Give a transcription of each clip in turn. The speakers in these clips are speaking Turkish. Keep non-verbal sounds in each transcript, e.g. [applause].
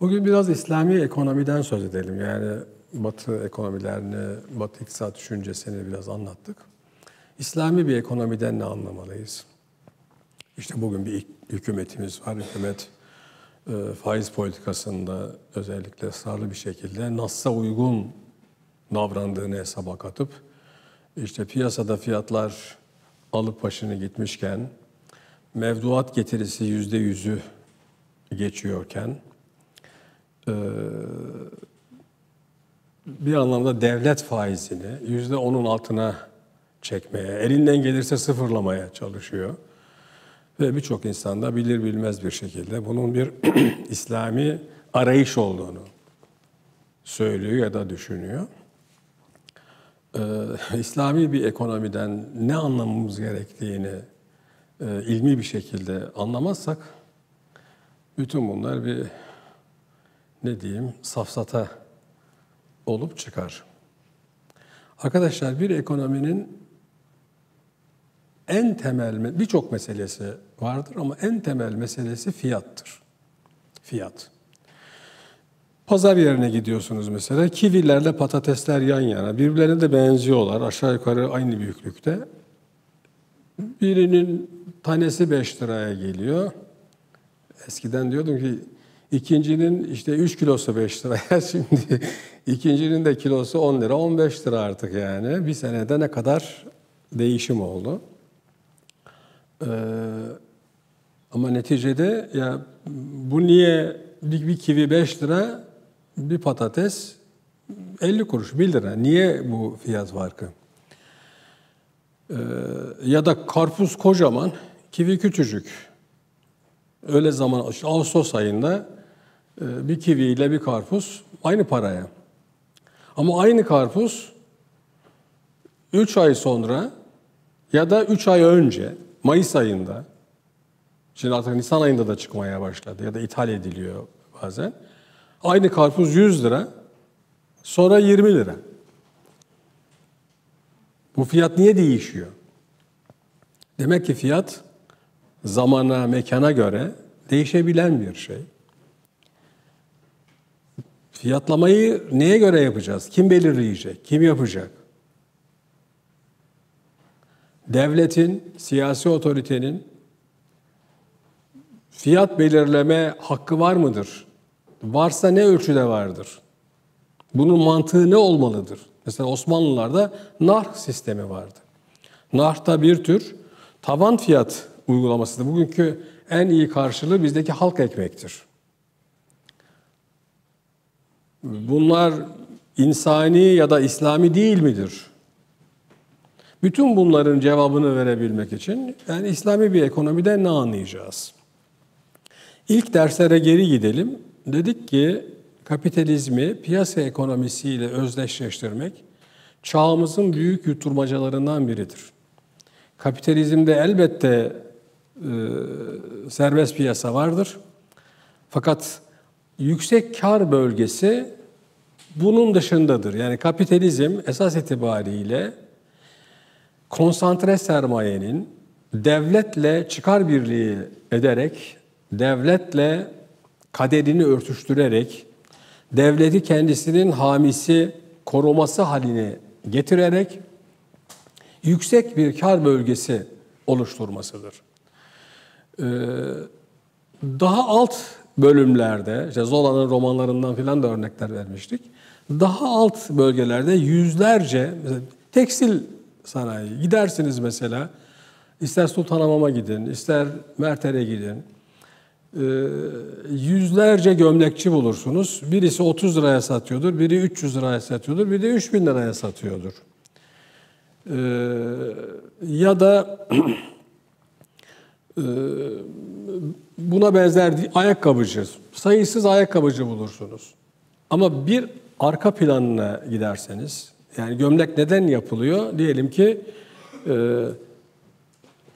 Bugün biraz İslami ekonomiden söz edelim. Yani Batı ekonomilerini, Batı iktisat düşüncesini biraz anlattık. İslami bir ekonomiden ne anlamalıyız? İşte bugün bir hükümetimiz var. Hükümet e, faiz politikasında özellikle ısrarlı bir şekilde Nas'a uygun davrandığını hesaba katıp işte piyasada fiyatlar alıp başını gitmişken mevduat getirisi yüzde yüzü geçiyorken bir anlamda devlet faizini yüzde onun altına çekmeye, elinden gelirse sıfırlamaya çalışıyor. Ve birçok insan da bilir bilmez bir şekilde bunun bir [clears throat] İslami arayış olduğunu söylüyor ya da düşünüyor. Ee, [laughs] İslami bir ekonomiden ne anlamamız gerektiğini e, ilmi bir şekilde anlamazsak bütün bunlar bir ne diyeyim safsata olup çıkar. Arkadaşlar bir ekonominin en temel birçok meselesi vardır ama en temel meselesi fiyattır. Fiyat. Pazar yerine gidiyorsunuz mesela. Kivilerle patatesler yan yana. Birbirlerine de benziyorlar. Aşağı yukarı aynı büyüklükte. Birinin tanesi 5 liraya geliyor. Eskiden diyordum ki ikincinin işte 3 kilosu 5 liraya. [laughs] Şimdi ikincinin de kilosu 10 lira, 15 lira artık yani. Bir senede ne kadar değişim oldu. Ee, ama neticede ya bu niye bir, bir kivi 5 lira, bir patates 50 kuruş, 1 lira. Niye bu fiyat farkı? Ee, ya da karpuz kocaman, kivi küçücük. Öyle zaman, işte Ağustos ayında bir kivi ile bir karpuz aynı paraya. Ama aynı karpuz 3 ay sonra ya da 3 ay önce Mayıs ayında, şimdi artık Nisan ayında da çıkmaya başladı ya da ithal ediliyor bazen. Aynı karpuz 100 lira, sonra 20 lira. Bu fiyat niye değişiyor? Demek ki fiyat zamana, mekana göre değişebilen bir şey. Fiyatlamayı neye göre yapacağız? Kim belirleyecek? Kim yapacak? devletin, siyasi otoritenin fiyat belirleme hakkı var mıdır? Varsa ne ölçüde vardır? Bunun mantığı ne olmalıdır? Mesela Osmanlılarda narh sistemi vardı. Narh da bir tür tavan fiyat uygulamasıdır. Bugünkü en iyi karşılığı bizdeki halk ekmektir. Bunlar insani ya da İslami değil midir? Bütün bunların cevabını verebilmek için yani İslami bir ekonomiden ne anlayacağız? İlk derslere geri gidelim. Dedik ki kapitalizmi piyasa ekonomisiyle özdeşleştirmek çağımızın büyük yuturmacalarından biridir. Kapitalizmde elbette e, serbest piyasa vardır. Fakat yüksek kar bölgesi bunun dışındadır. Yani kapitalizm esas itibariyle konsantre sermayenin devletle çıkar birliği ederek, devletle kaderini örtüştürerek, devleti kendisinin hamisi, koruması haline getirerek yüksek bir kar bölgesi oluşturmasıdır. Ee, daha alt bölümlerde, işte Zola'nın romanlarından filan da örnekler vermiştik. Daha alt bölgelerde yüzlerce, tekstil sanayi. Gidersiniz mesela, ister Sultanhamam'a gidin, ister Merter'e gidin. Ee, yüzlerce gömlekçi bulursunuz. Birisi 30 liraya satıyordur, biri 300 liraya satıyordur, biri de 3000 liraya satıyordur. Ee, ya da e, [clears throat] buna benzer ayakkabıcı, sayısız ayakkabıcı bulursunuz. Ama bir arka planına giderseniz, yani gömlek neden yapılıyor? Diyelim ki e,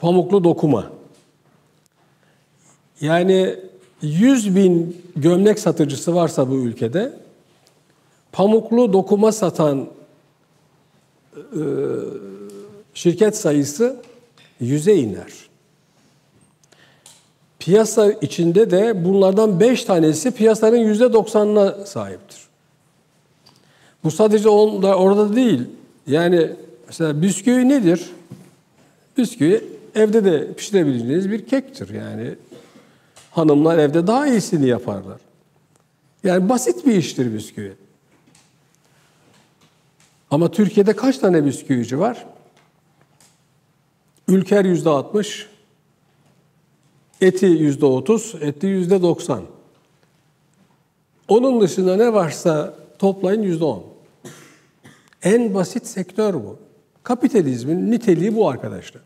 pamuklu dokuma. Yani 100 bin gömlek satıcısı varsa bu ülkede pamuklu dokuma satan e, şirket sayısı yüze iner. Piyasa içinde de bunlardan 5 tanesi piyasanın %90'ına sahiptir. Bu sadece onda, orada değil. Yani mesela bisküvi nedir? Bisküvi evde de pişirebileceğiniz bir kektir. Yani hanımlar evde daha iyisini yaparlar. Yani basit bir iştir bisküvi. Ama Türkiye'de kaç tane bisküvici var? Ülker yüzde 60, eti yüzde 30, eti yüzde 90. Onun dışında ne varsa toplayın yüzde 10. En basit sektör bu. Kapitalizmin niteliği bu arkadaşlar.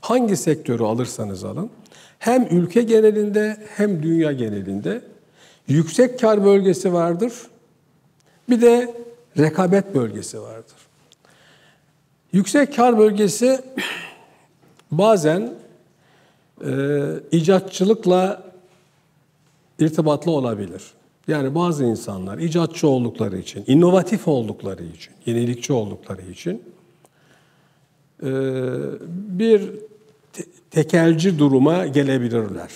Hangi sektörü alırsanız alın, hem ülke genelinde hem dünya genelinde yüksek kar bölgesi vardır. Bir de rekabet bölgesi vardır. Yüksek kar bölgesi bazen e, icatçılıkla irtibatlı olabilir. Yani bazı insanlar icatçı oldukları için, inovatif oldukları için, yenilikçi oldukları için e, bir te- tekelci duruma gelebilirler.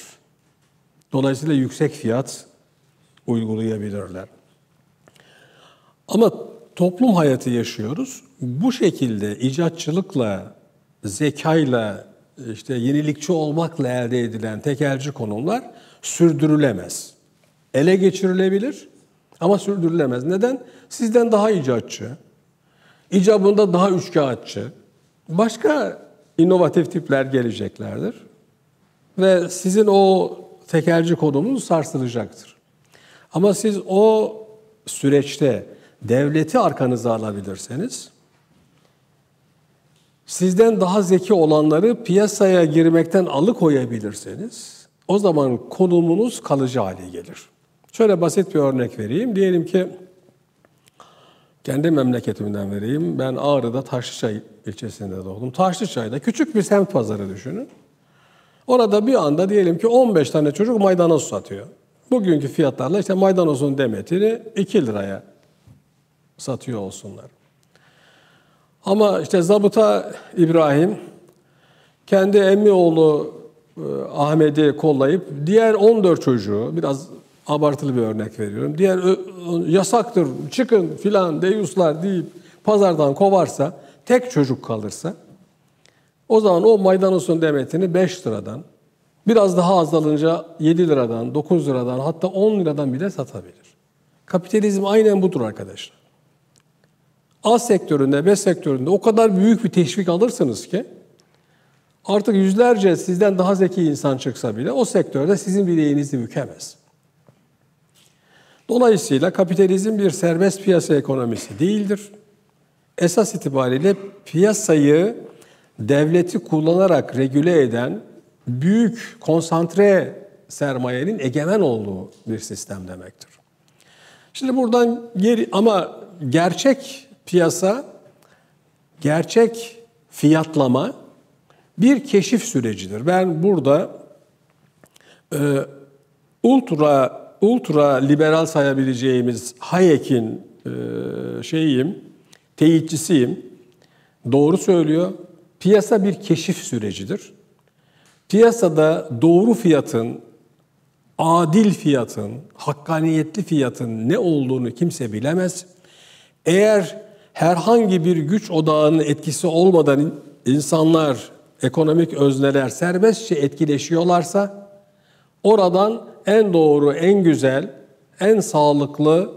Dolayısıyla yüksek fiyat uygulayabilirler. Ama toplum hayatı yaşıyoruz. Bu şekilde icatçılıkla, zekayla, işte yenilikçi olmakla elde edilen tekelci konumlar sürdürülemez. Ele geçirilebilir ama sürdürülemez. Neden? Sizden daha icatçı, icabında daha üçkağıtçı, başka inovatif tipler geleceklerdir. Ve sizin o tekelci konumunuz sarsılacaktır. Ama siz o süreçte devleti arkanıza alabilirseniz, sizden daha zeki olanları piyasaya girmekten alıkoyabilirseniz, o zaman konumunuz kalıcı hale gelir. Şöyle basit bir örnek vereyim. Diyelim ki, kendi memleketimden vereyim. Ben Ağrı'da Taşlıçay ilçesinde doğdum. Taşlıçay'da küçük bir semt pazarı düşünün. Orada bir anda diyelim ki 15 tane çocuk maydanoz satıyor. Bugünkü fiyatlarla işte maydanozun demetini 2 liraya satıyor olsunlar. Ama işte zabıta İbrahim kendi emmi oğlu e, Ahmet'i kollayıp diğer 14 çocuğu biraz abartılı bir örnek veriyorum. Diğer yasaktır çıkın filan deyuslar deyip pazardan kovarsa tek çocuk kalırsa o zaman o maydanozun demetini 5 liradan biraz daha azalınca 7 liradan 9 liradan hatta 10 liradan bile satabilir. Kapitalizm aynen budur arkadaşlar. A sektöründe, B sektöründe o kadar büyük bir teşvik alırsınız ki artık yüzlerce sizden daha zeki insan çıksa bile o sektörde sizin bileğinizi bükemez. Dolayısıyla kapitalizm bir serbest piyasa ekonomisi değildir. Esas itibariyle piyasayı devleti kullanarak regüle eden büyük konsantre sermayenin egemen olduğu bir sistem demektir. Şimdi buradan geri ama gerçek piyasa, gerçek fiyatlama bir keşif sürecidir. Ben burada e, ultra ultra liberal sayabileceğimiz Hayek'in e, şeyiyim, teyitçisiyim. Doğru söylüyor. Piyasa bir keşif sürecidir. Piyasada doğru fiyatın, adil fiyatın, hakkaniyetli fiyatın ne olduğunu kimse bilemez. Eğer herhangi bir güç odağının etkisi olmadan insanlar, ekonomik özneler serbestçe etkileşiyorlarsa oradan en doğru, en güzel, en sağlıklı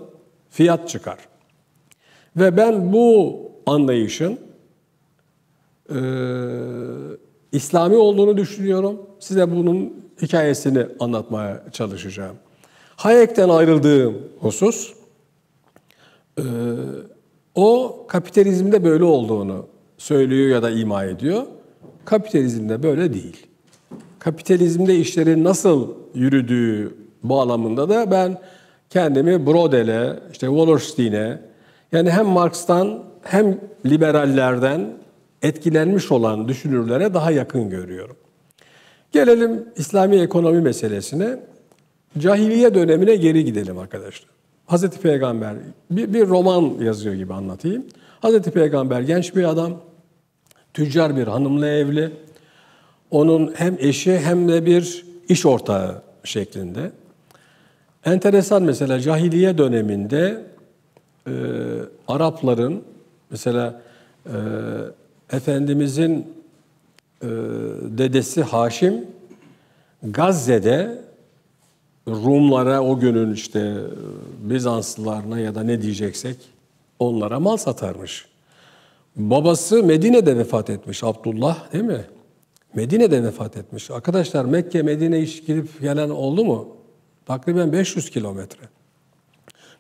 fiyat çıkar. Ve ben bu anlayışın e, İslami olduğunu düşünüyorum. Size bunun hikayesini anlatmaya çalışacağım. Hayek'ten ayrıldığım husus, e, o kapitalizmde böyle olduğunu söylüyor ya da ima ediyor. Kapitalizmde böyle değil. Kapitalizmde işlerin nasıl yürüdüğü bağlamında da ben kendimi Brodel'e, işte Wallerstein'e, yani hem Marx'tan hem liberallerden etkilenmiş olan düşünürlere daha yakın görüyorum. Gelelim İslami ekonomi meselesine. Cahiliye dönemine geri gidelim arkadaşlar. Hazreti Peygamber bir, bir roman yazıyor gibi anlatayım. Hazreti Peygamber genç bir adam, tüccar bir hanımla evli. Onun hem eşi hem de bir iş ortağı şeklinde. Enteresan mesela cahiliye döneminde e, Arapların mesela e, Efendimizin e, dedesi Haşim Gazze'de Rumlara o günün işte Bizanslılarına ya da ne diyeceksek onlara mal satarmış. Babası Medine'de vefat etmiş Abdullah değil mi? Medine'de vefat etmiş. Arkadaşlar Mekke Medine iş gidip gelen oldu mu? Takriben 500 kilometre.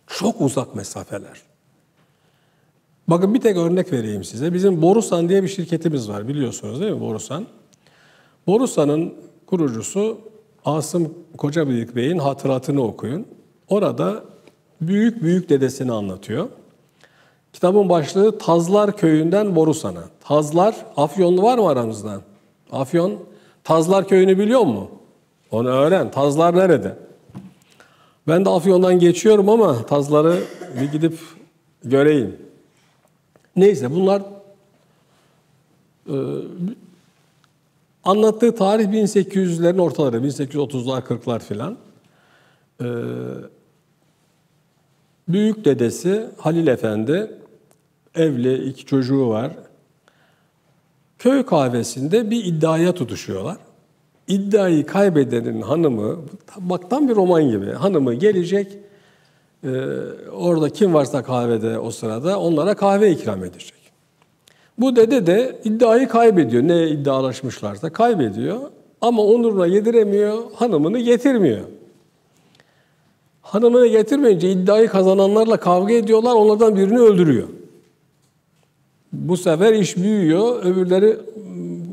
Çok uzak mesafeler. Bakın bir tek örnek vereyim size. Bizim Borusan diye bir şirketimiz var biliyorsunuz değil mi Borusan? Borusan'ın kurucusu Asım Kocabıyık Bey'in hatıratını okuyun. Orada büyük büyük dedesini anlatıyor. Kitabın başlığı Tazlar Köyü'nden Borusan'a. Tazlar, Afyonlu var mı aramızdan? Afyon, Tazlar Köyü'nü biliyor mu? Onu öğren. Tazlar nerede? Ben de Afyon'dan geçiyorum ama Tazları bir gidip göreyim. Neyse bunlar e, anlattığı tarih 1800'lerin ortaları, 1830'lar 40'lar filan. E, büyük dedesi Halil Efendi evli, iki çocuğu var. Köy kahvesinde bir iddiaya tutuşuyorlar. İddiayı kaybedenin hanımı, bak tam bir roman gibi, hanımı gelecek, e, orada kim varsa kahvede o sırada onlara kahve ikram edecek. Bu dede de iddiayı kaybediyor. Ne iddialaşmışlarsa kaybediyor. Ama onuruna yediremiyor, hanımını getirmiyor. Hanımını getirmeyince iddiayı kazananlarla kavga ediyorlar, onlardan birini öldürüyor. Bu sefer iş büyüyor, öbürleri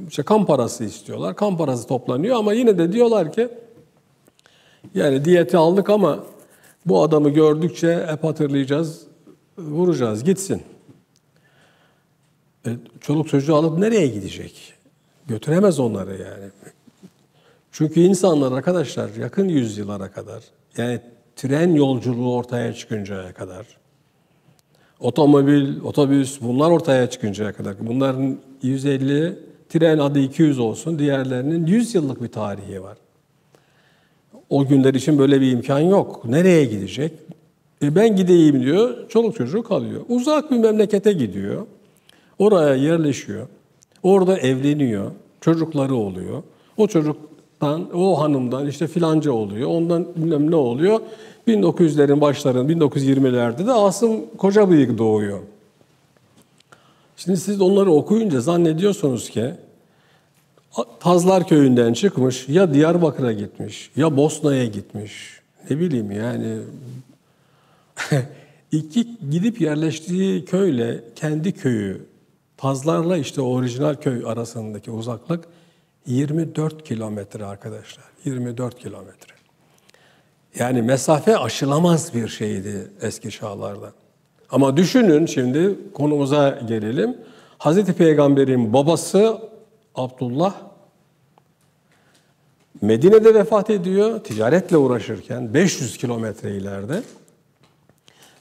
işte kan parası istiyorlar. Kan parası toplanıyor ama yine de diyorlar ki yani diyeti aldık ama bu adamı gördükçe hep hatırlayacağız, vuracağız, gitsin. E, çoluk çocuğu alıp nereye gidecek? Götüremez onları yani. Çünkü insanlar arkadaşlar yakın yüzyıllara kadar yani tren yolculuğu ortaya çıkıncaya kadar otomobil, otobüs bunlar ortaya çıkıncaya kadar bunların 150 tren adı 200 olsun diğerlerinin 100 yıllık bir tarihi var. O günler için böyle bir imkan yok. Nereye gidecek? E ben gideyim diyor, çoluk çocuğu kalıyor. Uzak bir memlekete gidiyor. Oraya yerleşiyor. Orada evleniyor. Çocukları oluyor. O çocuktan, o hanımdan işte filanca oluyor. Ondan bilmem ne oluyor. 1900'lerin başlarında, 1920'lerde de Asım Kocabıyık doğuyor. Şimdi siz onları okuyunca zannediyorsunuz ki Tazlar köyünden çıkmış, ya Diyarbakır'a gitmiş, ya Bosna'ya gitmiş. Ne bileyim yani [laughs] iki gidip yerleştiği köyle kendi köyü Tazlarla işte orijinal köy arasındaki uzaklık 24 kilometre arkadaşlar. 24 kilometre. Yani mesafe aşılamaz bir şeydi eski çağlarda. Ama düşünün şimdi konumuza gelelim. Hazreti Peygamber'in babası Abdullah Medine'de vefat ediyor ticaretle uğraşırken 500 kilometre ileride.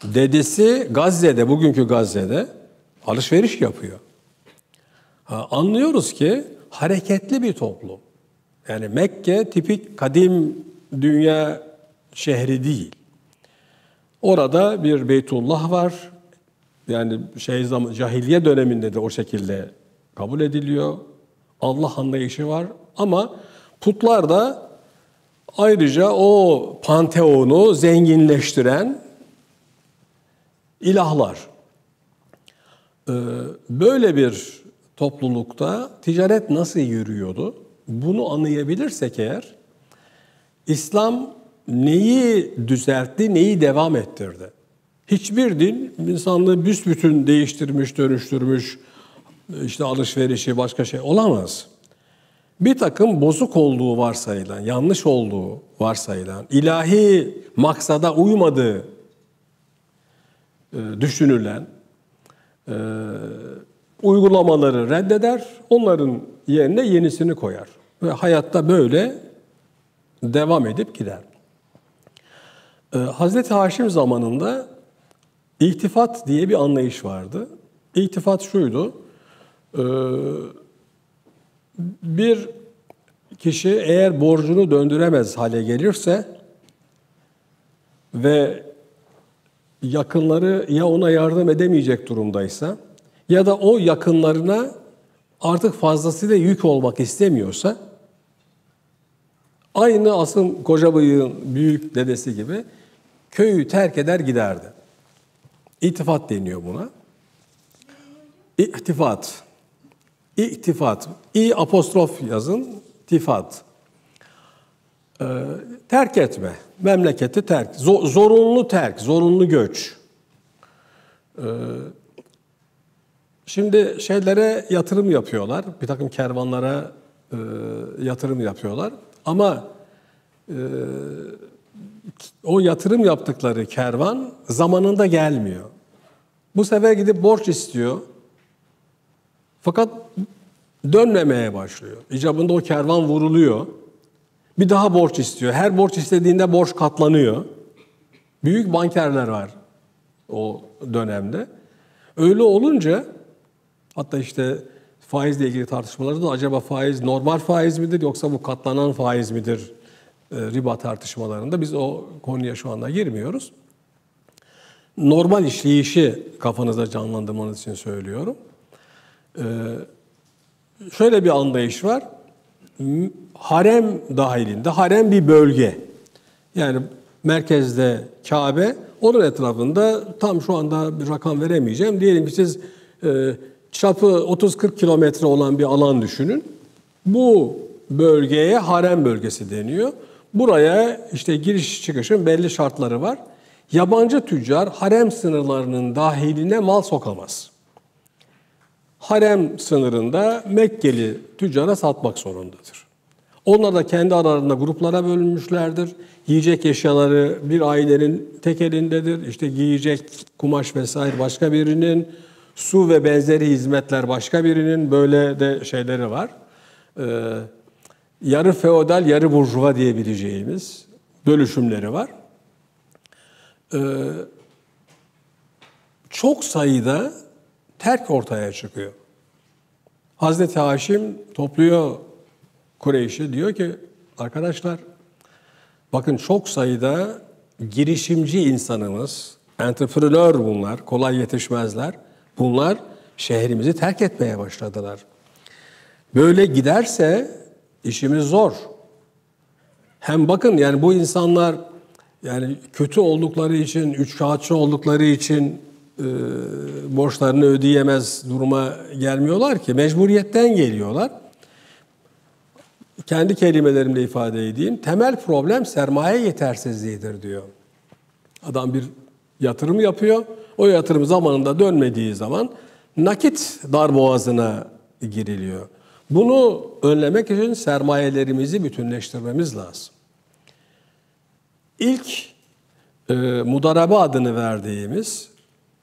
Dedesi Gazze'de, bugünkü Gazze'de alışveriş yapıyor. Anlıyoruz ki hareketli bir toplum. Yani Mekke tipik kadim dünya şehri değil. Orada bir Beytullah var. Yani şey zaman cahiliye döneminde de o şekilde kabul ediliyor. Allah anlayışı var ama putlar da ayrıca o panteonu zenginleştiren ilahlar. Ee, böyle bir toplulukta ticaret nasıl yürüyordu? Bunu anlayabilirsek eğer İslam neyi düzeltti, neyi devam ettirdi? Hiçbir din insanlığı büsbütün değiştirmiş, dönüştürmüş, işte alışverişi başka şey olamaz. Bir takım bozuk olduğu varsayılan, yanlış olduğu varsayılan, ilahi maksada uymadığı e, düşünülen e, uygulamaları reddeder, onların yerine yenisini koyar. Ve hayatta böyle devam edip gider. Ee, Hazreti Haşim zamanında iltifat diye bir anlayış vardı. İltifat şuydu, e, bir kişi eğer borcunu döndüremez hale gelirse ve yakınları ya ona yardım edemeyecek durumdaysa ya da o yakınlarına artık fazlasıyla yük olmak istemiyorsa aynı Asım Koca Bıyık'ın büyük dedesi gibi köyü terk eder giderdi. İtifat deniyor buna. İhtifat. İhtifat. İ apostrof yazın. Tifat. Ee, terk etme. Memleketi terk. Zor, zorunlu terk. Zorunlu göç. Ee, şimdi şeylere yatırım yapıyorlar. Bir takım kervanlara e, yatırım yapıyorlar. Ama e, o yatırım yaptıkları kervan zamanında gelmiyor. Bu sefer gidip borç istiyor. Fakat dönmemeye başlıyor. İcabında o kervan vuruluyor. Bir daha borç istiyor. Her borç istediğinde borç katlanıyor. Büyük bankerler var o dönemde. Öyle olunca hatta işte faizle ilgili tartışmalarda da acaba faiz normal faiz midir yoksa bu katlanan faiz midir e, riba tartışmalarında biz o konuya şu anda girmiyoruz. Normal işleyişi kafanızda canlandırmanız için söylüyorum. Ee, şöyle bir anlayış var. Harem dahilinde, harem bir bölge. Yani merkezde Kabe, onun etrafında tam şu anda bir rakam veremeyeceğim. Diyelim ki siz e, çapı 30-40 kilometre olan bir alan düşünün. Bu bölgeye harem bölgesi deniyor. Buraya işte giriş çıkışın belli şartları var. Yabancı tüccar harem sınırlarının dahiline mal sokamaz harem sınırında Mekkeli tüccara satmak zorundadır. Onlar da kendi aralarında gruplara bölünmüşlerdir. Yiyecek eşyaları bir ailenin tek elindedir. İşte giyecek kumaş vesaire başka birinin, su ve benzeri hizmetler başka birinin böyle de şeyleri var. Ee, yarı feodal, yarı burjuva diyebileceğimiz bölüşümleri var. Ee, çok sayıda terk ortaya çıkıyor. Hazreti Haşim topluyor Kureyş'i diyor ki arkadaşlar bakın çok sayıda girişimci insanımız, entrepreneur bunlar, kolay yetişmezler. Bunlar şehrimizi terk etmeye başladılar. Böyle giderse işimiz zor. Hem bakın yani bu insanlar yani kötü oldukları için, üç kağıtçı oldukları için e, borçlarını ödeyemez duruma gelmiyorlar ki. Mecburiyetten geliyorlar. Kendi kelimelerimle ifade edeyim. Temel problem sermaye yetersizliğidir diyor. Adam bir yatırım yapıyor. O yatırım zamanında dönmediği zaman nakit darboğazına giriliyor. Bunu önlemek için sermayelerimizi bütünleştirmemiz lazım. İlk e, mudarebe adını verdiğimiz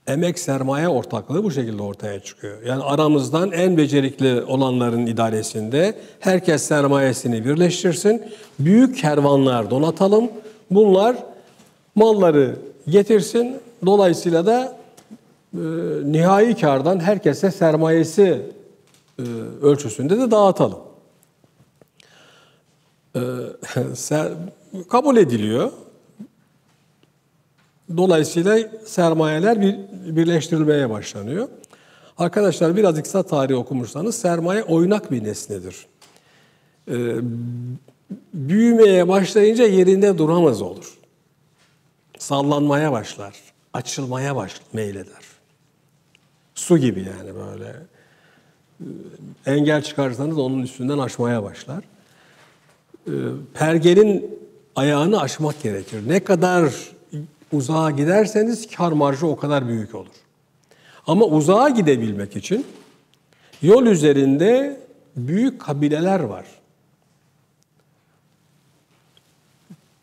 emek sermaye ortaklığı bu şekilde ortaya çıkıyor. Yani aramızdan en becerikli olanların idaresinde herkes sermayesini birleştirsin. Büyük kervanlar donatalım. Bunlar malları getirsin. Dolayısıyla da e, nihai kardan herkese sermayesi e, ölçüsünde de dağıtalım. E, [laughs] ser, kabul ediliyor. Dolayısıyla sermayeler bir, birleştirilmeye başlanıyor. Arkadaşlar biraz iktisat tarihi okumuşsanız sermaye oynak bir nesnedir. Ee, büyümeye başlayınca yerinde duramaz olur. Sallanmaya başlar, açılmaya baş meyleder. Su gibi yani böyle. Ee, engel çıkarsanız onun üstünden aşmaya başlar. Ee, pergelin ayağını aşmak gerekir. Ne kadar uzağa giderseniz kar marjı o kadar büyük olur. Ama uzağa gidebilmek için yol üzerinde büyük kabileler var.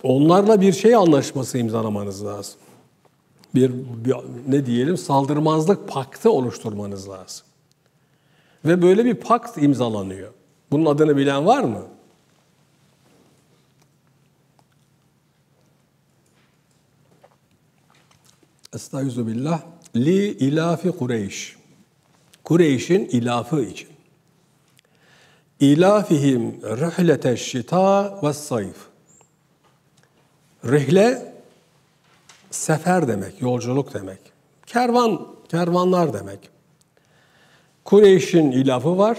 Onlarla bir şey anlaşması imzalamanız lazım. Bir, bir ne diyelim saldırmazlık paktı oluşturmanız lazım. Ve böyle bir pakt imzalanıyor. Bunun adını bilen var mı? Estaizu. Li ilafi Kureyş. Kureyş'in ilafı için. İlafihim rihlete şita ve sayf. Rihle sefer demek, yolculuk demek. Kervan, kervanlar demek. Kureyş'in ilafı var.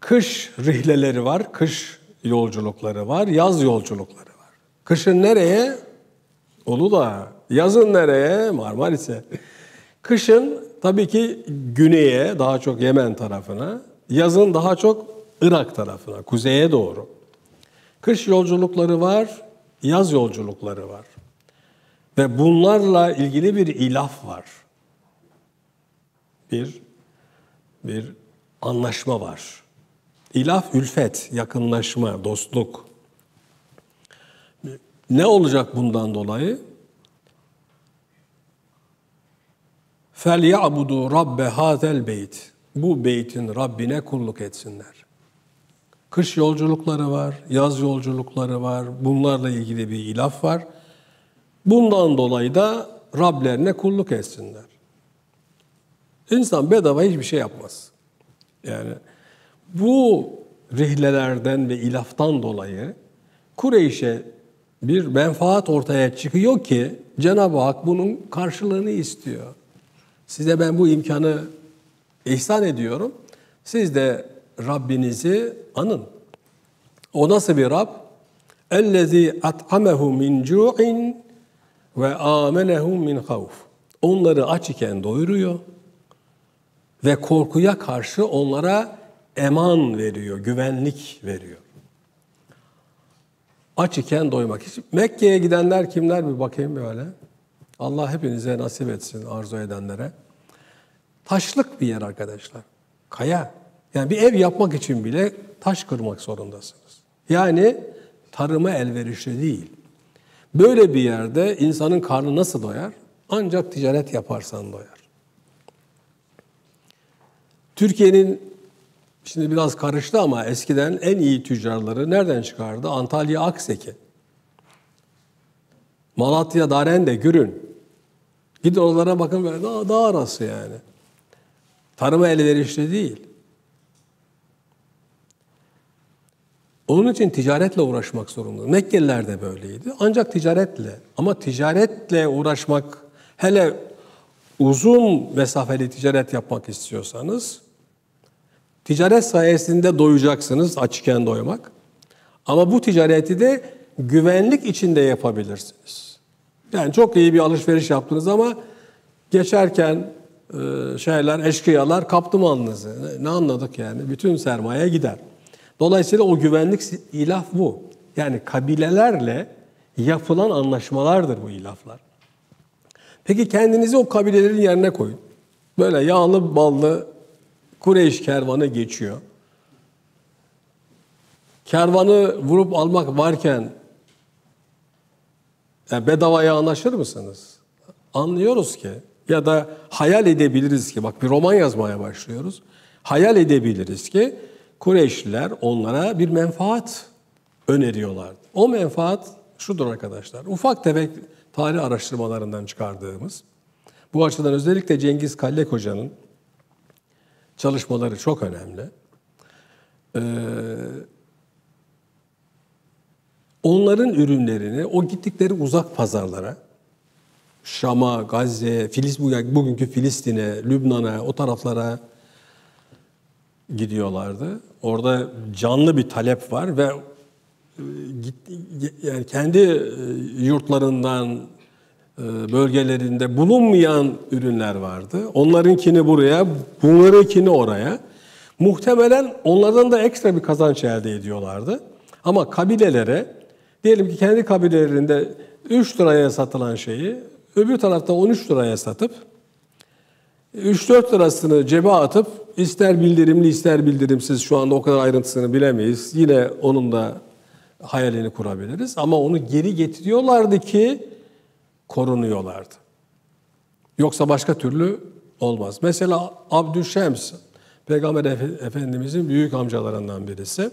Kış rihleleri var, kış yolculukları var, yaz yolculukları var. Kışın nereye? Uludağ. Yazın nereye? Marmaris'e. Kışın tabii ki güneye, daha çok Yemen tarafına, yazın daha çok Irak tarafına, kuzeye doğru. Kış yolculukları var, yaz yolculukları var. Ve bunlarla ilgili bir ilaf var. Bir bir anlaşma var. İlaf ülfet, yakınlaşma, dostluk. Ne olacak bundan dolayı? Fel ya'budu rabbe hazel beyt. Bu beytin Rabbine kulluk etsinler. Kış yolculukları var, yaz yolculukları var, bunlarla ilgili bir ilaf var. Bundan dolayı da Rablerine kulluk etsinler. İnsan bedava hiçbir şey yapmaz. Yani bu rihlelerden ve ilaftan dolayı Kureyş'e bir menfaat ortaya çıkıyor ki Cenab-ı Hak bunun karşılığını istiyor. Size ben bu imkanı ihsan ediyorum. Siz de Rabbinizi anın. O nasıl bir Rab? اَلَّذ۪ي اَطْعَمَهُ مِنْ جُوعٍ ve amenehum min havf. Onları aç iken doyuruyor ve korkuya karşı onlara eman veriyor, güvenlik veriyor. Aç iken doymak için. Mekke'ye gidenler kimler bir bakayım böyle. Allah hepinize nasip etsin arzu edenlere. Taşlık bir yer arkadaşlar. Kaya. Yani bir ev yapmak için bile taş kırmak zorundasınız. Yani tarıma elverişli değil. Böyle bir yerde insanın karnı nasıl doyar? Ancak ticaret yaparsan doyar. Türkiye'nin şimdi biraz karıştı ama eskiden en iyi tüccarları nereden çıkardı? Antalya Akseki. Malatya Darende, Gürün. Gidin oralara bakın böyle dağ, dağ arası yani. Tarıma elverişli değil. Onun için ticaretle uğraşmak zorunda. Mekkeliler de böyleydi. Ancak ticaretle. Ama ticaretle uğraşmak, hele uzun mesafeli ticaret yapmak istiyorsanız, ticaret sayesinde doyacaksınız, açıkken doymak. Ama bu ticareti de güvenlik içinde yapabilirsiniz. Yani çok iyi bir alışveriş yaptınız ama geçerken e, şeyler, eşkıyalar kaptı malınızı. Ne anladık yani? Bütün sermaye gider. Dolayısıyla o güvenlik ilaf bu. Yani kabilelerle yapılan anlaşmalardır bu ilaflar. Peki kendinizi o kabilelerin yerine koyun. Böyle yağlı ballı Kureyş kervanı geçiyor. Kervanı vurup almak varken yani bedavaya anlaşır mısınız? Anlıyoruz ki ya da hayal edebiliriz ki bak bir roman yazmaya başlıyoruz. Hayal edebiliriz ki Kureyşliler onlara bir menfaat öneriyorlar. O menfaat şudur arkadaşlar. Ufak tefek tarih araştırmalarından çıkardığımız. Bu açıdan özellikle Cengiz Kallek Hoca'nın çalışmaları çok önemli. Ee, onların ürünlerini o gittikleri uzak pazarlara, Şam'a, Gazze'ye, Filiz, bugünkü Filistin'e, Lübnan'a, o taraflara gidiyorlardı. Orada canlı bir talep var ve e, yani kendi e, yurtlarından e, bölgelerinde bulunmayan ürünler vardı. Onlarınkini buraya, bunlarınkini oraya. Muhtemelen onlardan da ekstra bir kazanç elde ediyorlardı. Ama kabilelere, diyelim ki kendi kabilelerinde 3 liraya satılan şeyi öbür tarafta 13 liraya satıp 3-4 lirasını cebe atıp ister bildirimli ister bildirimsiz şu anda o kadar ayrıntısını bilemeyiz. Yine onun da hayalini kurabiliriz. Ama onu geri getiriyorlardı ki korunuyorlardı. Yoksa başka türlü olmaz. Mesela Abdüşşems, Peygamber Efendimizin büyük amcalarından birisi.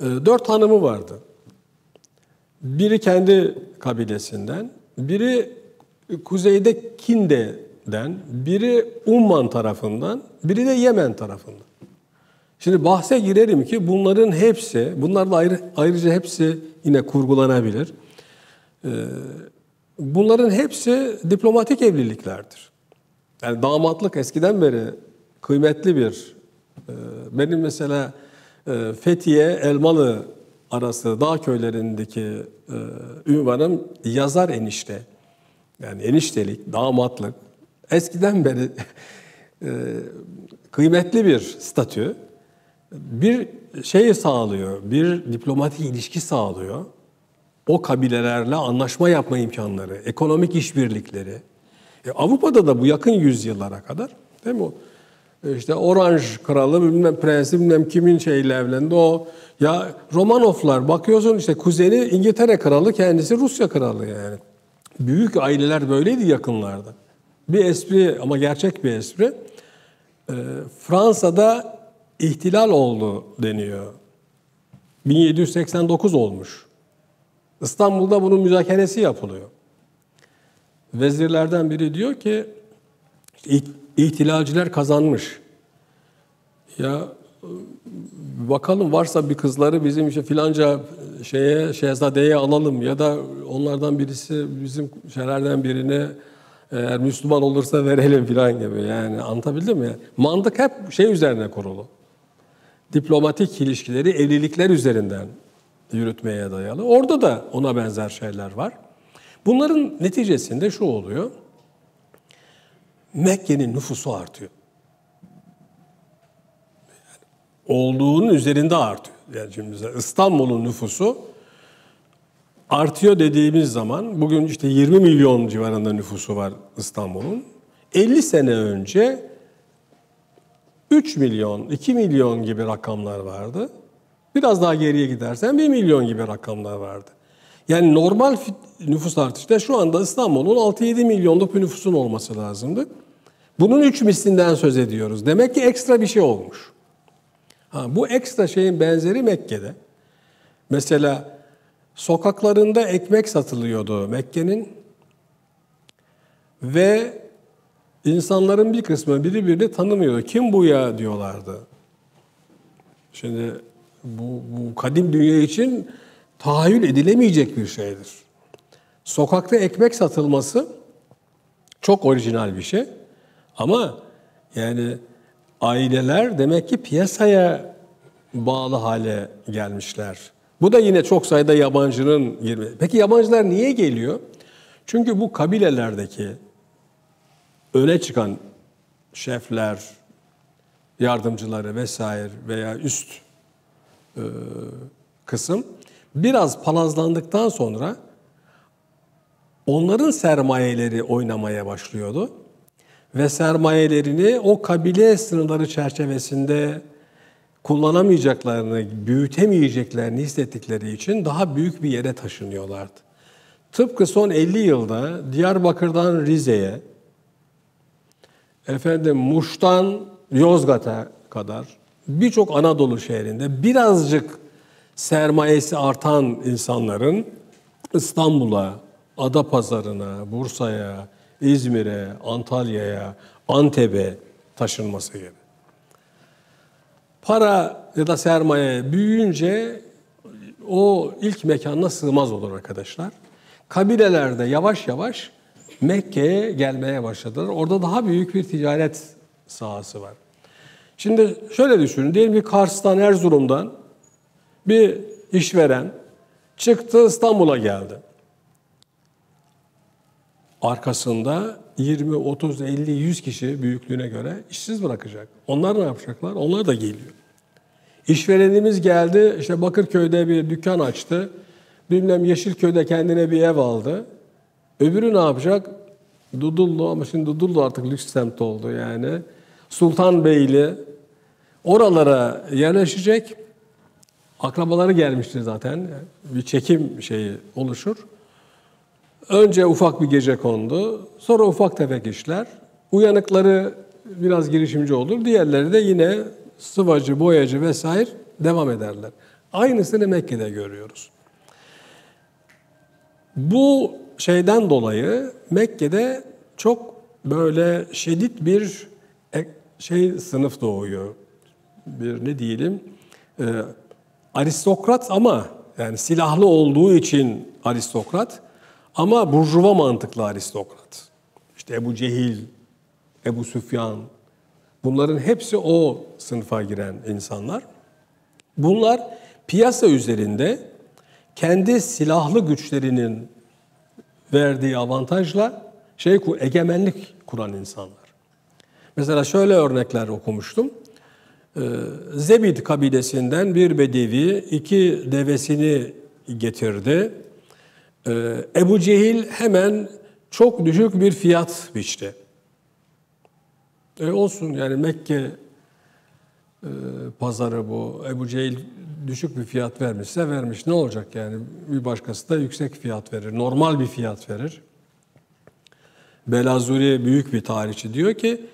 Ee, dört hanımı vardı. Biri kendi kabilesinden, biri kuzeyde Kinde Suriye'den, biri Umman tarafından, biri de Yemen tarafından. Şimdi bahse girelim ki bunların hepsi, bunlarla ayrı, ayrıca hepsi yine kurgulanabilir. Ee, bunların hepsi diplomatik evliliklerdir. Yani damatlık eskiden beri kıymetli bir, e, benim mesela e, Fethiye, Elmalı arası dağ köylerindeki e, ünvanım yazar enişte. Yani eniştelik, damatlık. Eskiden beri kıymetli bir statü bir şey sağlıyor, bir diplomatik ilişki sağlıyor. O kabilelerle anlaşma yapma imkanları, ekonomik işbirlikleri. E, Avrupa'da da bu yakın yüzyıllara kadar değil mi o? E, işte Oranj kralı bilmem prensi bilmem kimin şeyle evlendi o. Ya Romanovlar bakıyorsun işte kuzeni İngiltere kralı kendisi Rusya kralı yani. Büyük aileler böyleydi yakınlarda. Bir espri ama gerçek bir espri. E, Fransa'da ihtilal oldu deniyor. 1789 olmuş. İstanbul'da bunun müzakeresi yapılıyor. Vezirlerden biri diyor ki ihtilalciler kazanmış. Ya bakalım varsa bir kızları bizim işte filanca şeye şehzadeye alalım ya da onlardan birisi bizim şeylerden birine eğer Müslüman olursa verelim filan gibi. Yani anlatabildim mi? Mantık hep şey üzerine kurulu diplomatik ilişkileri evlilikler üzerinden yürütmeye dayalı. Orada da ona benzer şeyler var. Bunların neticesinde şu oluyor. Mekke'nin nüfusu artıyor. Yani olduğunun üzerinde artıyor. Yani şimdi İstanbul'un nüfusu artıyor dediğimiz zaman bugün işte 20 milyon civarında nüfusu var İstanbul'un. 50 sene önce 3 milyon, 2 milyon gibi rakamlar vardı. Biraz daha geriye gidersen 1 milyon gibi rakamlar vardı. Yani normal nüfus artışta şu anda İstanbul'un 6-7 milyonluk bir nüfusun olması lazımdı. Bunun 3 mislinden söz ediyoruz. Demek ki ekstra bir şey olmuş. Ha, bu ekstra şeyin benzeri Mekke'de. Mesela sokaklarında ekmek satılıyordu Mekke'nin ve İnsanların bir kısmı biri birini tanımıyor. Kim bu ya diyorlardı. Şimdi bu, bu kadim dünya için tahayyül edilemeyecek bir şeydir. Sokakta ekmek satılması çok orijinal bir şey. Ama yani aileler demek ki piyasaya bağlı hale gelmişler. Bu da yine çok sayıda yabancının girme. Peki yabancılar niye geliyor? Çünkü bu kabilelerdeki öne çıkan şefler, yardımcıları vesaire veya üst e, kısım biraz palazlandıktan sonra onların sermayeleri oynamaya başlıyordu. Ve sermayelerini o kabile sınırları çerçevesinde kullanamayacaklarını, büyütemeyeceklerini hissettikleri için daha büyük bir yere taşınıyorlardı. Tıpkı son 50 yılda Diyarbakır'dan Rize'ye, efendim Muş'tan Yozgat'a kadar birçok Anadolu şehrinde birazcık sermayesi artan insanların İstanbul'a, Adapazarı'na, Bursa'ya, İzmir'e, Antalya'ya, Antep'e taşınması gibi. Para ya da sermaye büyüyünce o ilk mekanına sığmaz olur arkadaşlar. Kabilelerde yavaş yavaş Mekke'ye gelmeye başladılar. Orada daha büyük bir ticaret sahası var. Şimdi şöyle düşünün. Diyelim ki Kars'tan, Erzurum'dan bir işveren çıktı İstanbul'a geldi. Arkasında 20, 30, 50, 100 kişi büyüklüğüne göre işsiz bırakacak. Onlar ne yapacaklar? Onlar da geliyor. İşverenimiz geldi, işte Bakırköy'de bir dükkan açtı. Bilmem Yeşilköy'de kendine bir ev aldı. Öbürü ne yapacak? Dudullu ama şimdi Dudullu artık lüks semt oldu yani. Sultanbeyli oralara yerleşecek. Akrabaları gelmiştir zaten. Bir çekim şeyi oluşur. Önce ufak bir gece kondu. Sonra ufak tefek işler. Uyanıkları biraz girişimci olur. Diğerleri de yine sıvacı, boyacı vesaire devam ederler. Aynısını Mekke'de görüyoruz. Bu şeyden dolayı Mekke'de çok böyle şiddet bir e- şey sınıf doğuyor. Bir ne diyelim e, aristokrat ama yani silahlı olduğu için aristokrat ama burjuva mantıklı aristokrat. İşte Ebu Cehil, Ebu Süfyan bunların hepsi o sınıfa giren insanlar. Bunlar piyasa üzerinde kendi silahlı güçlerinin verdiği avantajla şey egemenlik kuran insanlar. Mesela şöyle örnekler okumuştum. Ee, Zebid kabilesinden bir bedevi iki devesini getirdi. Ee, Ebu Cehil hemen çok düşük bir fiyat biçti. E olsun yani Mekke e, pazarı bu. Ebu Cehil düşük bir fiyat vermişse vermiş. Ne olacak yani? Bir başkası da yüksek fiyat verir. Normal bir fiyat verir. Belazuri büyük bir tarihçi diyor ki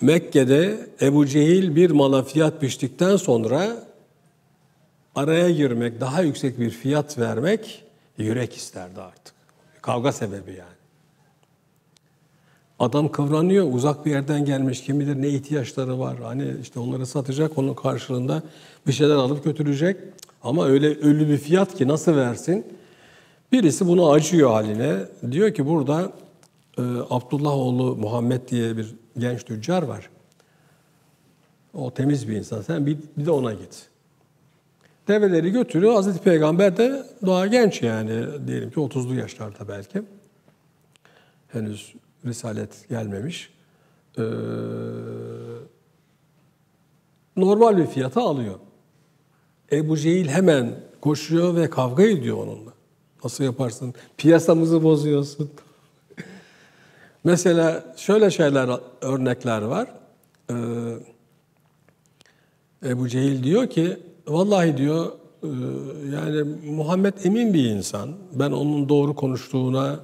Mekke'de Ebu Cehil bir mala fiyat biçtikten sonra araya girmek, daha yüksek bir fiyat vermek yürek isterdi artık. Kavga sebebi yani. Adam kıvranıyor, uzak bir yerden gelmiş, kim bilir ne ihtiyaçları var. Hani işte onları satacak, onun karşılığında bir şeyler alıp götürecek. Ama öyle ölü bir fiyat ki nasıl versin? Birisi bunu acıyor haline. Diyor ki burada e, Abdullah oğlu Muhammed diye bir genç tüccar var. O temiz bir insan. Sen bir, bir de ona git. Develeri götürüyor. Hazreti Peygamber de daha genç yani. Diyelim ki 30'lu yaşlarda belki. Henüz risalet gelmemiş. Ee, normal bir fiyata alıyor. Ebu Cehil hemen koşuyor ve kavga ediyor onunla. Nasıl yaparsın? Piyasamızı bozuyorsun. [laughs] Mesela şöyle şeyler, örnekler var. Ee, Ebu Cehil diyor ki, vallahi diyor, e, yani Muhammed emin bir insan. Ben onun doğru konuştuğuna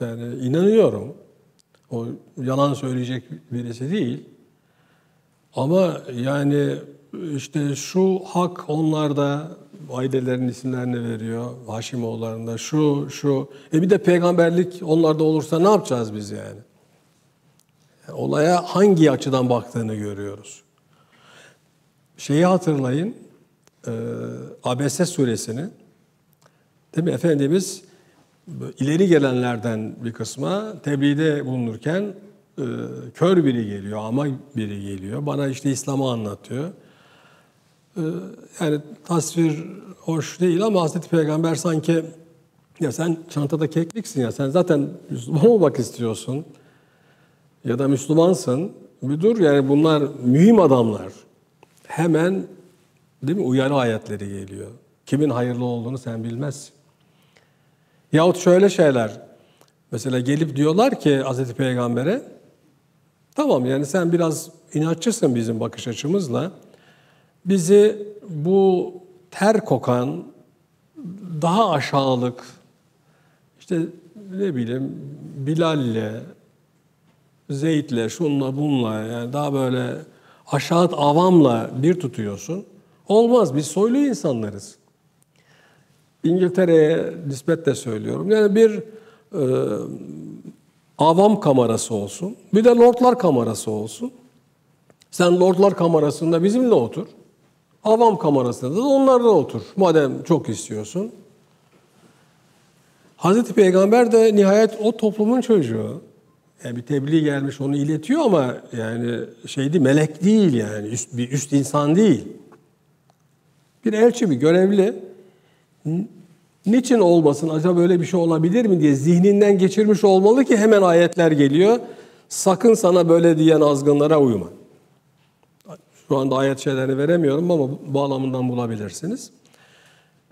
yani inanıyorum. O yalan söyleyecek birisi değil. Ama yani işte şu hak onlarda ailelerin isimlerini veriyor. Haşimoğullarında şu şu. E bir de peygamberlik onlarda olursa ne yapacağız biz yani? Olaya hangi açıdan baktığını görüyoruz. Şeyi hatırlayın. E, Abese suresini. Değil mi? Efendimiz ileri gelenlerden bir kısma tebliğde bulunurken e, kör biri geliyor, ama biri geliyor. Bana işte İslam'ı anlatıyor. E, yani tasvir hoş değil ama Hazreti Peygamber sanki ya sen çantada kekliksin ya sen zaten Müslüman olmak istiyorsun ya da Müslümansın. Bir dur yani bunlar mühim adamlar. Hemen değil mi uyarı ayetleri geliyor. Kimin hayırlı olduğunu sen bilmezsin. Yahut şöyle şeyler. Mesela gelip diyorlar ki Hazreti Peygamber'e tamam yani sen biraz inatçısın bizim bakış açımızla. Bizi bu ter kokan daha aşağılık işte ne bileyim Bilal'le Zeyd'le şunla bunla yani daha böyle aşağı avamla bir tutuyorsun. Olmaz biz soylu insanlarız. İngiltere'ye nispetle söylüyorum. Yani bir e, avam kamerası olsun. Bir de lordlar kamerası olsun. Sen lordlar kamerasında bizimle otur. Avam kamerasında da onlarla otur. Madem çok istiyorsun. Hazreti Peygamber de nihayet o toplumun çocuğu. Yani bir tebliğ gelmiş onu iletiyor ama yani şeydi melek değil yani üst, bir üst insan değil. Bir elçi bir görevli niçin olmasın acaba böyle bir şey olabilir mi diye zihninden geçirmiş olmalı ki hemen ayetler geliyor. Sakın sana böyle diyen azgınlara uyma. Şu anda ayet şeylerini veremiyorum ama bağlamından bulabilirsiniz.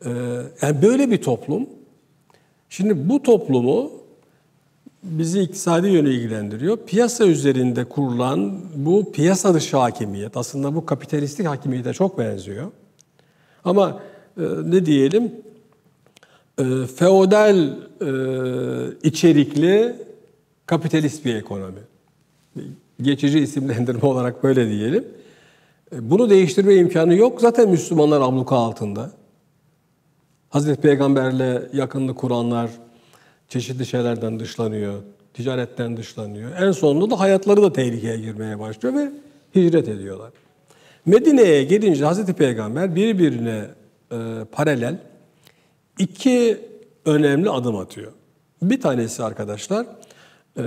Ee, yani böyle bir toplum. Şimdi bu toplumu bizi iktisadi yönü ilgilendiriyor. Piyasa üzerinde kurulan bu piyasa dışı hakimiyet aslında bu kapitalistik hakimiyete çok benziyor. Ama e, ne diyelim e, feodal e, içerikli kapitalist bir ekonomi. Geçici isimlendirme [laughs] olarak böyle diyelim. E, bunu değiştirme imkanı yok. Zaten Müslümanlar abluka altında. Hazreti Peygamberle yakınlık kuranlar çeşitli şeylerden dışlanıyor. Ticaretten dışlanıyor. En sonunda da hayatları da tehlikeye girmeye başlıyor ve hicret ediyorlar. Medine'ye gelince Hazreti Peygamber birbirine e, paralel iki önemli adım atıyor. Bir tanesi arkadaşlar e,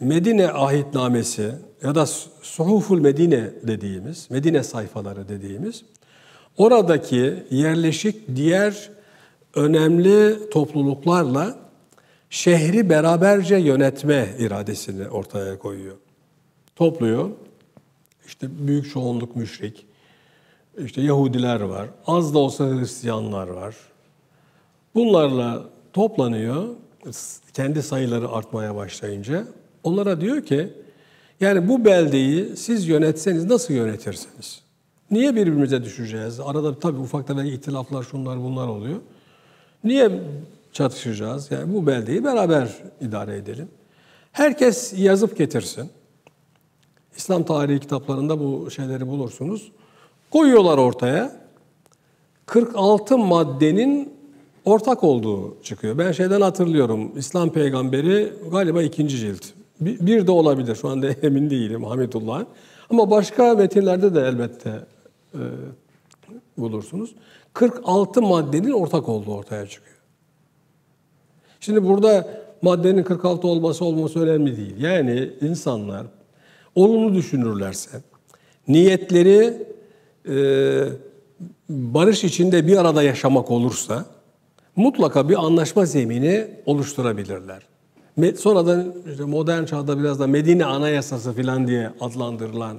Medine ahitnamesi ya da Suhuful Medine dediğimiz, Medine sayfaları dediğimiz oradaki yerleşik diğer önemli topluluklarla şehri beraberce yönetme iradesini ortaya koyuyor. Topluyor. İşte büyük çoğunluk müşrik. İşte Yahudiler var. Az da olsa Hristiyanlar var. Bunlarla toplanıyor. Kendi sayıları artmaya başlayınca. Onlara diyor ki yani bu beldeyi siz yönetseniz nasıl yönetirsiniz? Niye birbirimize düşeceğiz? Arada tabii ufak tefek ihtilaflar şunlar bunlar oluyor. Niye çatışacağız? Yani bu beldeyi beraber idare edelim. Herkes yazıp getirsin. İslam tarihi kitaplarında bu şeyleri bulursunuz. Koyuyorlar ortaya. 46 maddenin ortak olduğu çıkıyor. Ben şeyden hatırlıyorum. İslam peygamberi galiba ikinci cilt. Bir, de olabilir. Şu anda [laughs] emin değilim Hamidullah. Ama başka metinlerde de elbette e, bulursunuz. 46 maddenin ortak olduğu ortaya çıkıyor. Şimdi burada maddenin 46 olması olması önemli değil. Yani insanlar olumlu düşünürlerse, niyetleri e, barış içinde bir arada yaşamak olursa mutlaka bir anlaşma zemini oluşturabilirler. Sonradan işte modern çağda biraz da Medine Anayasası falan diye adlandırılan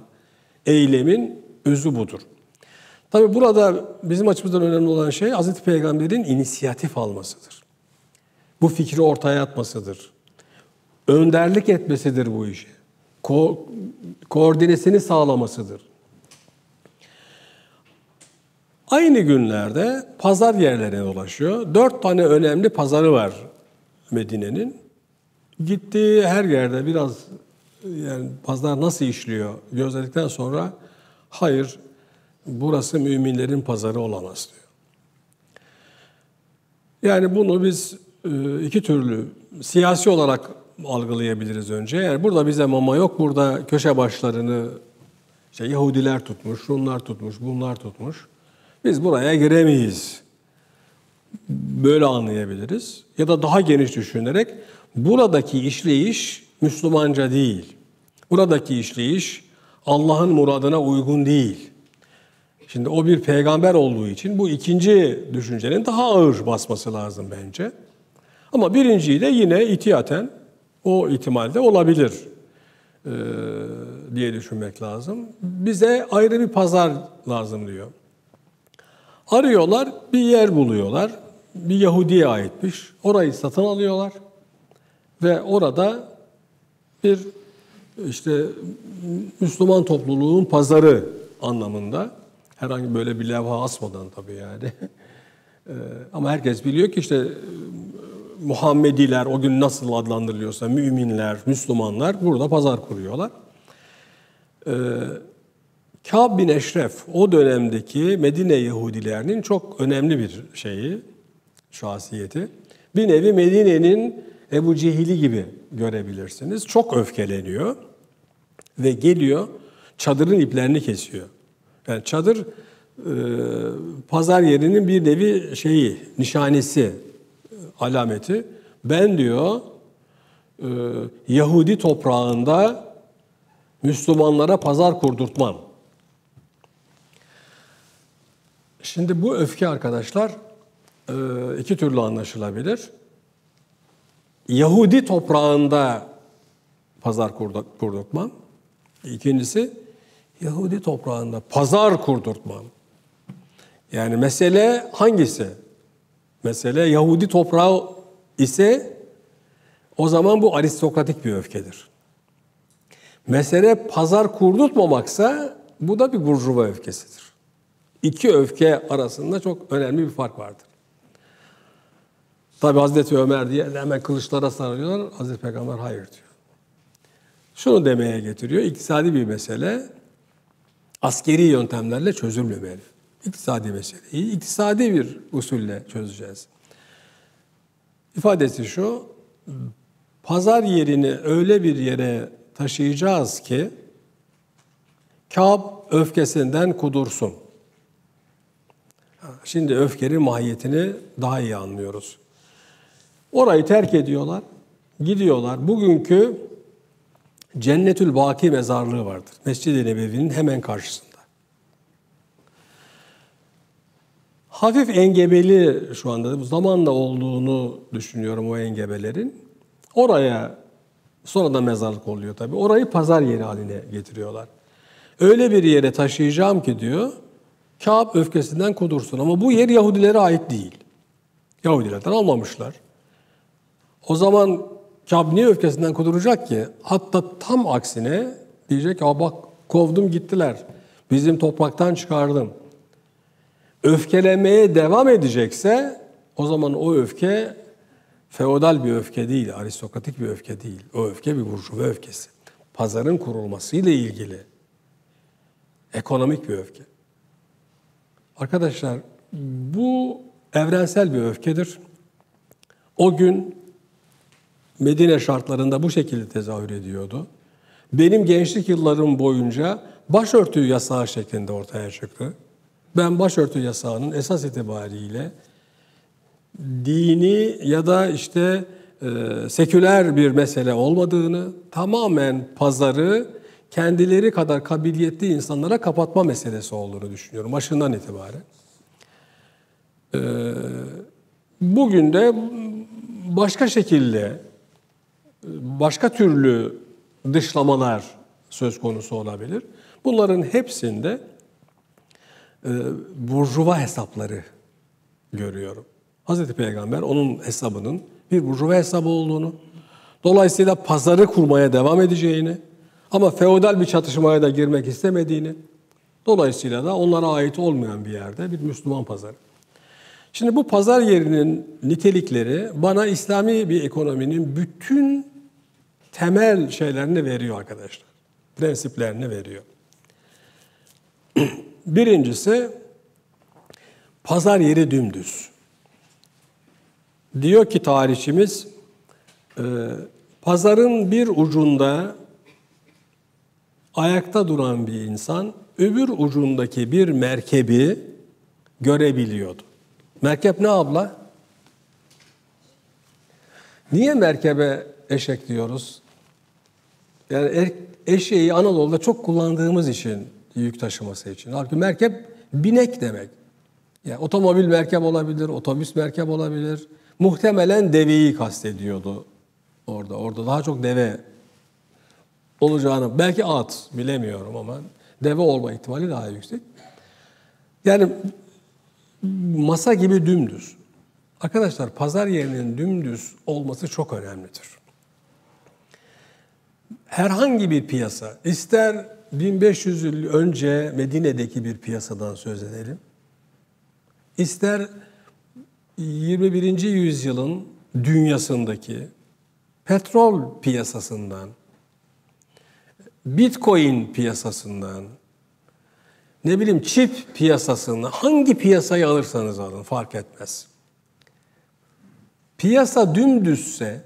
eylemin özü budur. Tabi burada bizim açımızdan önemli olan şey Hazreti Peygamber'in inisiyatif almasıdır. Bu fikri ortaya atmasıdır. Önderlik etmesidir bu işi. Ko- koordinesini sağlamasıdır. Aynı günlerde pazar yerlerine dolaşıyor. Dört tane önemli pazarı var Medine'nin. Gittiği her yerde biraz yani pazar nasıl işliyor gözledikten sonra hayır burası müminlerin pazarı olamaz diyor. Yani bunu biz e, iki türlü siyasi olarak algılayabiliriz önce. Yani burada bize mama yok, burada köşe başlarını işte Yahudiler tutmuş, Rumlar tutmuş, bunlar tutmuş. Biz buraya giremeyiz. Böyle anlayabiliriz. Ya da daha geniş düşünerek buradaki işleyiş Müslümanca değil. Buradaki işleyiş Allah'ın muradına uygun değil. Şimdi o bir peygamber olduğu için bu ikinci düşüncenin daha ağır basması lazım bence. Ama birinciyi de yine itiyaten o ihtimalde olabilir e, diye düşünmek lazım. Bize ayrı bir pazar lazım diyor. Arıyorlar, bir yer buluyorlar. Bir Yahudi'ye aitmiş. Orayı satın alıyorlar. Ve orada bir işte Müslüman topluluğun pazarı anlamında herhangi böyle bir levha asmadan tabii yani. [laughs] Ama herkes biliyor ki işte Muhammediler o gün nasıl adlandırılıyorsa müminler, Müslümanlar burada pazar kuruyorlar. Ee, Kâb bin Eşref o dönemdeki Medine Yahudilerinin çok önemli bir şeyi, şahsiyeti. Bir nevi Medine'nin Ebu Cehil'i gibi görebilirsiniz. Çok öfkeleniyor ve geliyor çadırın iplerini kesiyor. Yani çadır e, pazar yerinin bir nevi şeyi, nişanesi, alameti. Ben diyor e, Yahudi toprağında Müslümanlara pazar kurdurtmam. Şimdi bu öfke arkadaşlar e, iki türlü anlaşılabilir. Yahudi toprağında pazar kurdurtmam. İkincisi Yahudi toprağında pazar kurdurtmam. Yani mesele hangisi? Mesele Yahudi toprağı ise o zaman bu aristokratik bir öfkedir. Mesele pazar kurdurtmamaksa bu da bir burjuva öfkesidir. İki öfke arasında çok önemli bir fark vardır. Tabi Hazreti Ömer diye hemen kılıçlara sarılıyorlar. Hazreti Peygamber hayır diyor. Şunu demeye getiriyor. İktisadi bir mesele askeri yöntemlerle çözülmemeli. İktisadi meseleyi iktisadi bir usulle çözeceğiz. İfadesi şu, pazar yerini öyle bir yere taşıyacağız ki Kâb öfkesinden kudursun. Şimdi öfkenin mahiyetini daha iyi anlıyoruz. Orayı terk ediyorlar, gidiyorlar. Bugünkü Cennetül Baki mezarlığı vardır. Mescid-i Nebevi'nin hemen karşısında. Hafif engebeli şu anda zamanla olduğunu düşünüyorum o engebelerin. Oraya sonra da mezarlık oluyor tabii. Orayı pazar yeri haline getiriyorlar. Öyle bir yere taşıyacağım ki diyor, Kâb öfkesinden kudursun. Ama bu yer Yahudilere ait değil. Yahudilerden almamışlar. O zaman Kâb niye öfkesinden kuduracak ki? Hatta tam aksine diyecek, Aa bak kovdum gittiler. Bizim topraktan çıkardım. Öfkelemeye devam edecekse o zaman o öfke feodal bir öfke değil, aristokratik bir öfke değil. O öfke bir burjuva öfkesi. Pazarın kurulmasıyla ilgili ekonomik bir öfke. Arkadaşlar bu evrensel bir öfkedir. O gün Medine şartlarında bu şekilde tezahür ediyordu. Benim gençlik yıllarım boyunca başörtü yasağı şeklinde ortaya çıktı. Ben başörtü yasağının esas itibariyle dini ya da işte e, seküler bir mesele olmadığını, tamamen pazarı kendileri kadar kabiliyetli insanlara kapatma meselesi olduğunu düşünüyorum başından itibaren. E, bugün de başka şekilde, başka türlü dışlamalar söz konusu olabilir. Bunların hepsinde e, burjuva hesapları görüyorum. Hazreti Peygamber onun hesabının bir burjuva hesabı olduğunu, dolayısıyla pazarı kurmaya devam edeceğini ama feodal bir çatışmaya da girmek istemediğini, dolayısıyla da onlara ait olmayan bir yerde bir Müslüman pazarı. Şimdi bu pazar yerinin nitelikleri bana İslami bir ekonominin bütün temel şeylerini veriyor arkadaşlar. Prensiplerini veriyor. [clears throat] Birincisi pazar yeri dümdüz. Diyor ki tarihçimiz, e, pazarın bir ucunda ayakta duran bir insan öbür ucundaki bir merkebi görebiliyordu. Merkep ne abla? Niye merkebe eşek diyoruz? Yani er, eşeği Anadolu'da çok kullandığımız için yük taşıması için. Halbuki merkep binek demek. Yani otomobil merkep olabilir, otobüs merkep olabilir. Muhtemelen deveyi kastediyordu orada. Orada daha çok deve olacağını, belki at bilemiyorum ama deve olma ihtimali daha yüksek. Yani masa gibi dümdüz. Arkadaşlar pazar yerinin dümdüz olması çok önemlidir. Herhangi bir piyasa, ister 1500 yıl önce Medine'deki bir piyasadan söz edelim, ister 21. yüzyılın dünyasındaki petrol piyasasından, bitcoin piyasasından, ne bileyim çip piyasasından, hangi piyasayı alırsanız alın fark etmez. Piyasa dümdüzse,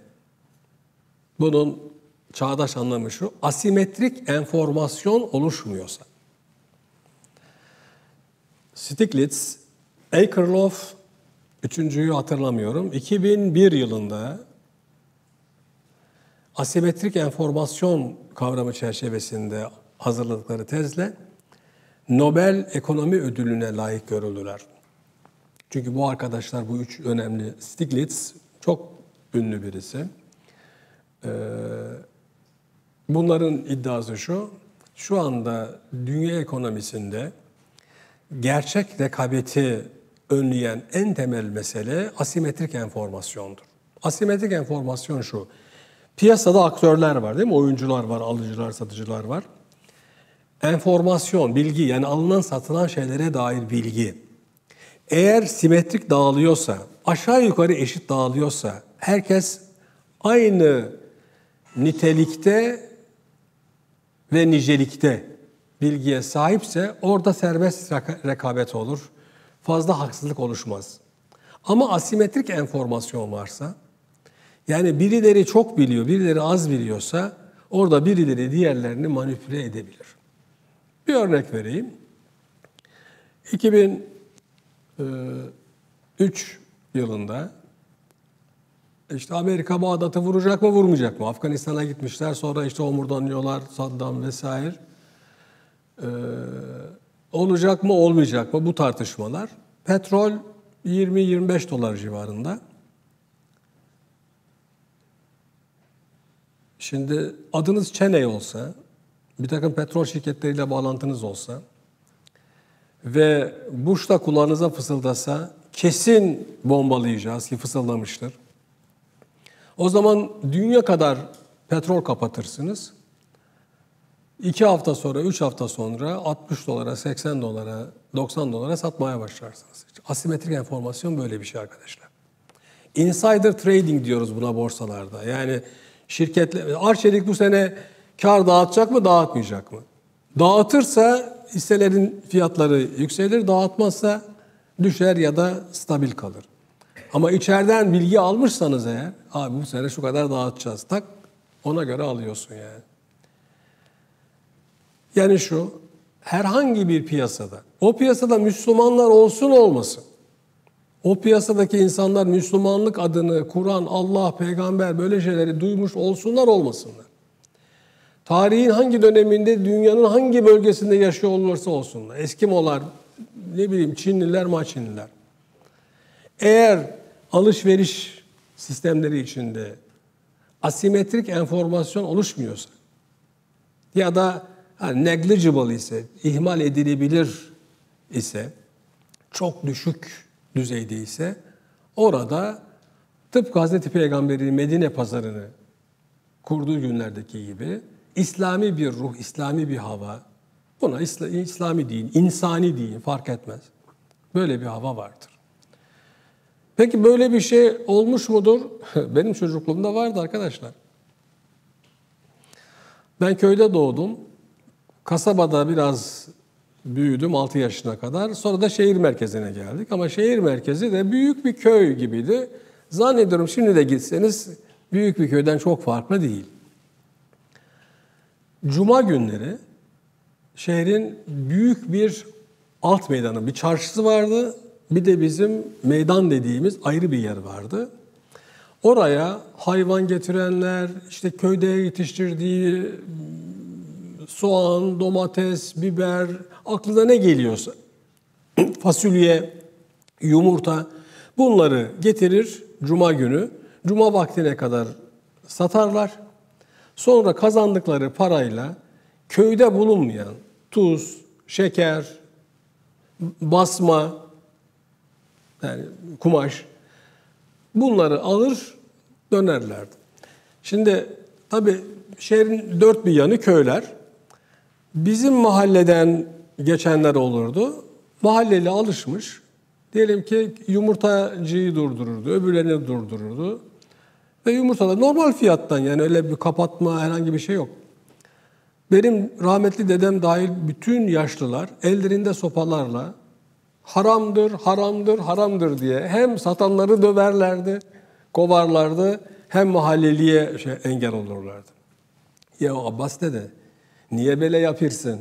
bunun çağdaş anlamı şu, asimetrik enformasyon oluşmuyorsa. Stiglitz, Akerlof, üçüncüyü hatırlamıyorum, 2001 yılında asimetrik enformasyon kavramı çerçevesinde hazırladıkları tezle Nobel Ekonomi Ödülü'ne layık görüldüler. Çünkü bu arkadaşlar, bu üç önemli, Stiglitz çok ünlü birisi. Ee, bunların iddiası şu, şu anda dünya ekonomisinde gerçek rekabeti önleyen en temel mesele asimetrik enformasyondur. Asimetrik enformasyon şu, piyasada aktörler var değil mi? Oyuncular var, alıcılar, satıcılar var. Enformasyon, bilgi yani alınan satılan şeylere dair bilgi. Eğer simetrik dağılıyorsa, aşağı yukarı eşit dağılıyorsa, herkes aynı nitelikte ve nicelikte bilgiye sahipse orada serbest rekabet olur. Fazla haksızlık oluşmaz. Ama asimetrik enformasyon varsa Yani birileri çok biliyor, birileri az biliyorsa orada birileri diğerlerini manipüle edebilir. Bir örnek vereyim. 2003 yılında işte Amerika Bağdat'ı vuracak mı vurmayacak mı? Afganistan'a gitmişler sonra işte omurdanıyorlar Saddam vesaire. Ee, olacak mı olmayacak mı bu tartışmalar. Petrol 20-25 dolar civarında. Şimdi adınız Çeney olsa, bir takım petrol şirketleriyle bağlantınız olsa ve Bush da kulağınıza fısıldasa kesin bombalayacağız ki fısıldamıştır. O zaman dünya kadar petrol kapatırsınız. İki hafta sonra, üç hafta sonra 60 dolara, 80 dolara, 90 dolara satmaya başlarsınız. Asimetrik enformasyon böyle bir şey arkadaşlar. Insider trading diyoruz buna borsalarda. Yani şirketle Arçelik bu sene kar dağıtacak mı, dağıtmayacak mı? Dağıtırsa hisselerin fiyatları yükselir, dağıtmazsa düşer ya da stabil kalır. Ama içeriden bilgi almışsanız eğer, abi bu sene şu kadar dağıtacağız. Tak ona göre alıyorsun yani. Yani şu, herhangi bir piyasada, o piyasada Müslümanlar olsun olmasın, o piyasadaki insanlar Müslümanlık adını, Kur'an, Allah, peygamber böyle şeyleri duymuş olsunlar olmasınlar. Tarihin hangi döneminde, dünyanın hangi bölgesinde yaşıyor olursa olsunlar. Eskimolar, ne bileyim Çinliler, Maçinliler. Eğer alışveriş sistemleri içinde asimetrik enformasyon oluşmuyorsa ya da yani negligible ise, ihmal edilebilir ise, çok düşük düzeyde ise orada tıpkı Hazreti Peygamber'in Medine pazarını kurduğu günlerdeki gibi İslami bir ruh, İslami bir hava, buna İslami deyin, insani deyin fark etmez. Böyle bir hava vardır. Peki böyle bir şey olmuş mudur? [laughs] Benim çocukluğumda vardı arkadaşlar. Ben köyde doğdum. Kasabada biraz büyüdüm 6 yaşına kadar. Sonra da şehir merkezine geldik. Ama şehir merkezi de büyük bir köy gibiydi. Zannediyorum şimdi de gitseniz büyük bir köyden çok farklı değil. Cuma günleri şehrin büyük bir alt meydanı, bir çarşısı vardı. Bir de bizim meydan dediğimiz ayrı bir yer vardı. Oraya hayvan getirenler, işte köyde yetiştirdiği soğan, domates, biber, aklına ne geliyorsa, [clears throat] fasulye, yumurta bunları getirir cuma günü. Cuma vaktine kadar satarlar. Sonra kazandıkları parayla köyde bulunmayan tuz, şeker, basma, yani kumaş bunları alır dönerlerdi. Şimdi tabii şehrin dört bir yanı köyler. Bizim mahalleden geçenler olurdu. Mahalleli alışmış. Diyelim ki yumurtacıyı durdururdu, öbürlerini durdururdu. Ve yumurtalar normal fiyattan yani öyle bir kapatma herhangi bir şey yok. Benim rahmetli dedem dahil bütün yaşlılar ellerinde sopalarla haramdır, haramdır, haramdır diye hem satanları döverlerdi, kovarlardı hem mahalleliye şey, engel olurlardı. Ya Abbas dede niye böyle yapırsın?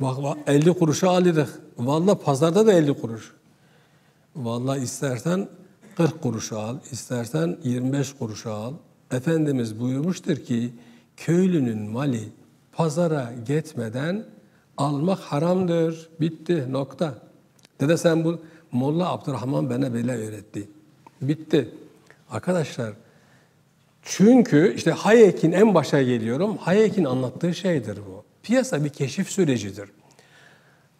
Bak 50 kuruşa alırız. Valla pazarda da 50 kuruş. Valla istersen 40 kuruşa al, istersen 25 kuruşa al. Efendimiz buyurmuştur ki köylünün mali pazara gitmeden almak haramdır. Bitti nokta. Dede sen bu Molla Abdurrahman bana böyle öğretti. Bitti. Arkadaşlar çünkü işte Hayek'in en başa geliyorum. Hayek'in anlattığı şeydir bu. Piyasa bir keşif sürecidir.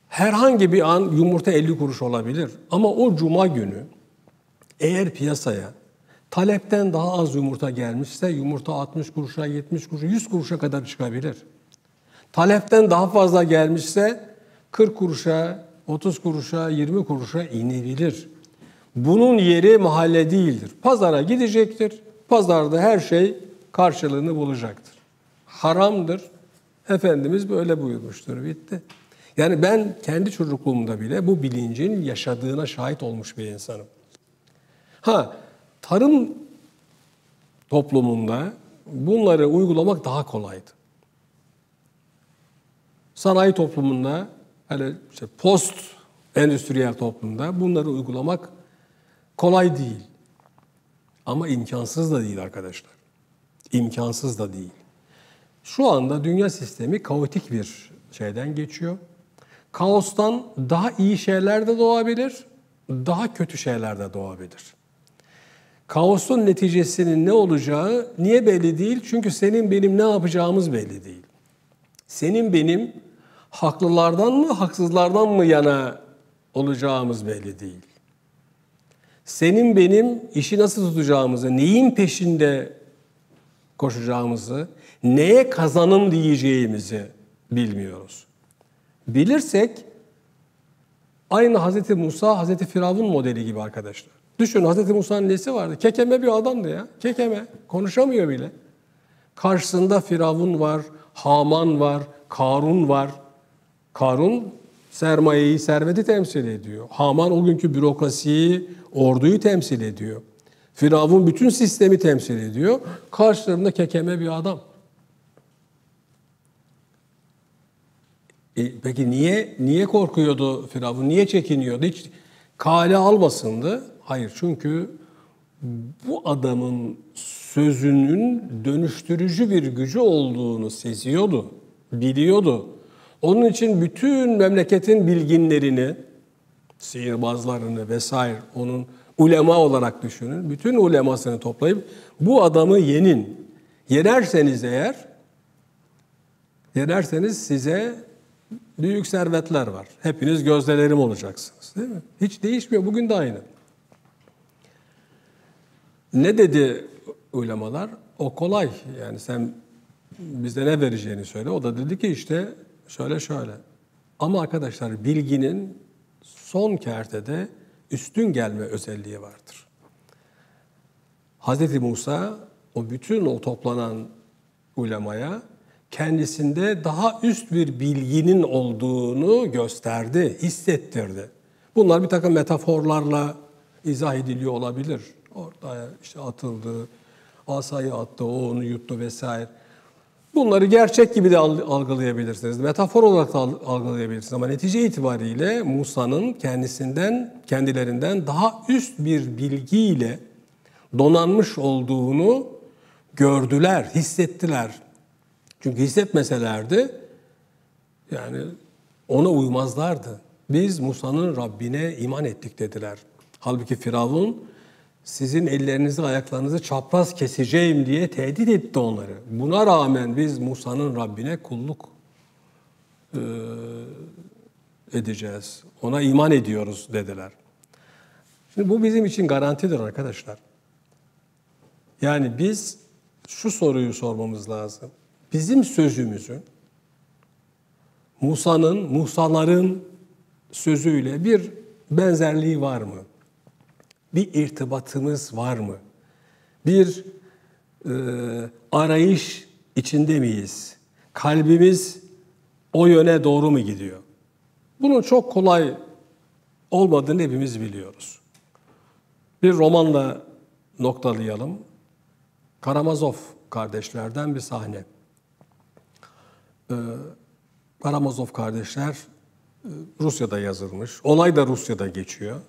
Herhangi bir an yumurta 50 kuruş olabilir. Ama o cuma günü eğer piyasaya talepten daha az yumurta gelmişse yumurta 60 kuruşa, 70 kuruşa, 100 kuruşa kadar çıkabilir. Talepten daha fazla gelmişse 40 kuruşa, 30 kuruşa, 20 kuruşa inebilir. Bunun yeri mahalle değildir. Pazara gidecektir. Pazarda her şey karşılığını bulacaktır. Haramdır. Efendimiz böyle buyurmuştur. Bitti. Yani ben kendi çocukluğumda bile bu bilincin yaşadığına şahit olmuş bir insanım. Ha, tarım toplumunda bunları uygulamak daha kolaydı. Sanayi toplumunda, hele işte post endüstriyel toplumda bunları uygulamak kolay değil. Ama imkansız da değil arkadaşlar. İmkansız da değil. Şu anda dünya sistemi kaotik bir şeyden geçiyor. Kaostan daha iyi şeyler de doğabilir, daha kötü şeyler de doğabilir. Kaosun neticesinin ne olacağı niye belli değil? Çünkü senin benim ne yapacağımız belli değil. Senin benim haklılardan mı haksızlardan mı yana olacağımız belli değil. Senin benim işi nasıl tutacağımızı, neyin peşinde koşacağımızı, neye kazanım diyeceğimizi bilmiyoruz. Bilirsek aynı Hazreti Musa, Hazreti Firavun modeli gibi arkadaşlar. Düşün Hazreti Musa'nın nesi vardı? Kekeme bir adamdı ya. Kekeme. Konuşamıyor bile. Karşısında Firavun var, Haman var, Karun var. Karun sermayeyi, serveti temsil ediyor. Haman o günkü bürokrasiyi, orduyu temsil ediyor. Firavun bütün sistemi temsil ediyor. Karşılarında kekeme bir adam. E, peki niye niye korkuyordu Firavun? Niye çekiniyordu? Hiç kale almasındı. Hayır çünkü bu adamın sözünün dönüştürücü bir gücü olduğunu seziyordu, biliyordu. Onun için bütün memleketin bilginlerini, sihirbazlarını vesaire onun ulema olarak düşünün. Bütün ulemasını toplayıp bu adamı yenin. Yenerseniz eğer, yenerseniz size büyük servetler var. Hepiniz gözdelerim olacaksınız. Değil mi? Hiç değişmiyor. Bugün de aynı. Ne dedi ulemalar? O kolay. Yani sen bize ne vereceğini söyle. O da dedi ki işte şöyle şöyle. Ama arkadaşlar bilginin son kertede üstün gelme özelliği vardır. Hz. Musa o bütün o toplanan ulemaya kendisinde daha üst bir bilginin olduğunu gösterdi, hissettirdi. Bunlar bir takım metaforlarla izah ediliyor olabilir. Orada işte atıldı, asayı attı, o onu yuttu vesaire. Bunları gerçek gibi de algılayabilirsiniz. Metafor olarak da algılayabilirsiniz. Ama netice itibariyle Musa'nın kendisinden, kendilerinden daha üst bir bilgiyle donanmış olduğunu gördüler, hissettiler. Çünkü hissetmeselerdi yani ona uymazlardı. Biz Musa'nın Rabbine iman ettik dediler. Halbuki Firavun sizin ellerinizi ayaklarınızı çapraz keseceğim diye tehdit etti onları. Buna rağmen biz Musa'nın Rabbine kulluk e, edeceğiz. Ona iman ediyoruz dediler. Şimdi bu bizim için garantidir arkadaşlar. Yani biz şu soruyu sormamız lazım. Bizim sözümüzün Musa'nın, Musaların sözüyle bir benzerliği var mı? Bir irtibatımız var mı? Bir e, arayış içinde miyiz? Kalbimiz o yöne doğru mu gidiyor? Bunun çok kolay olmadığını hepimiz biliyoruz. Bir romanla noktalayalım. Karamazov kardeşlerden bir sahne. Ee, Karamazov kardeşler e, Rusya'da yazılmış. Olay da Rusya'da geçiyor.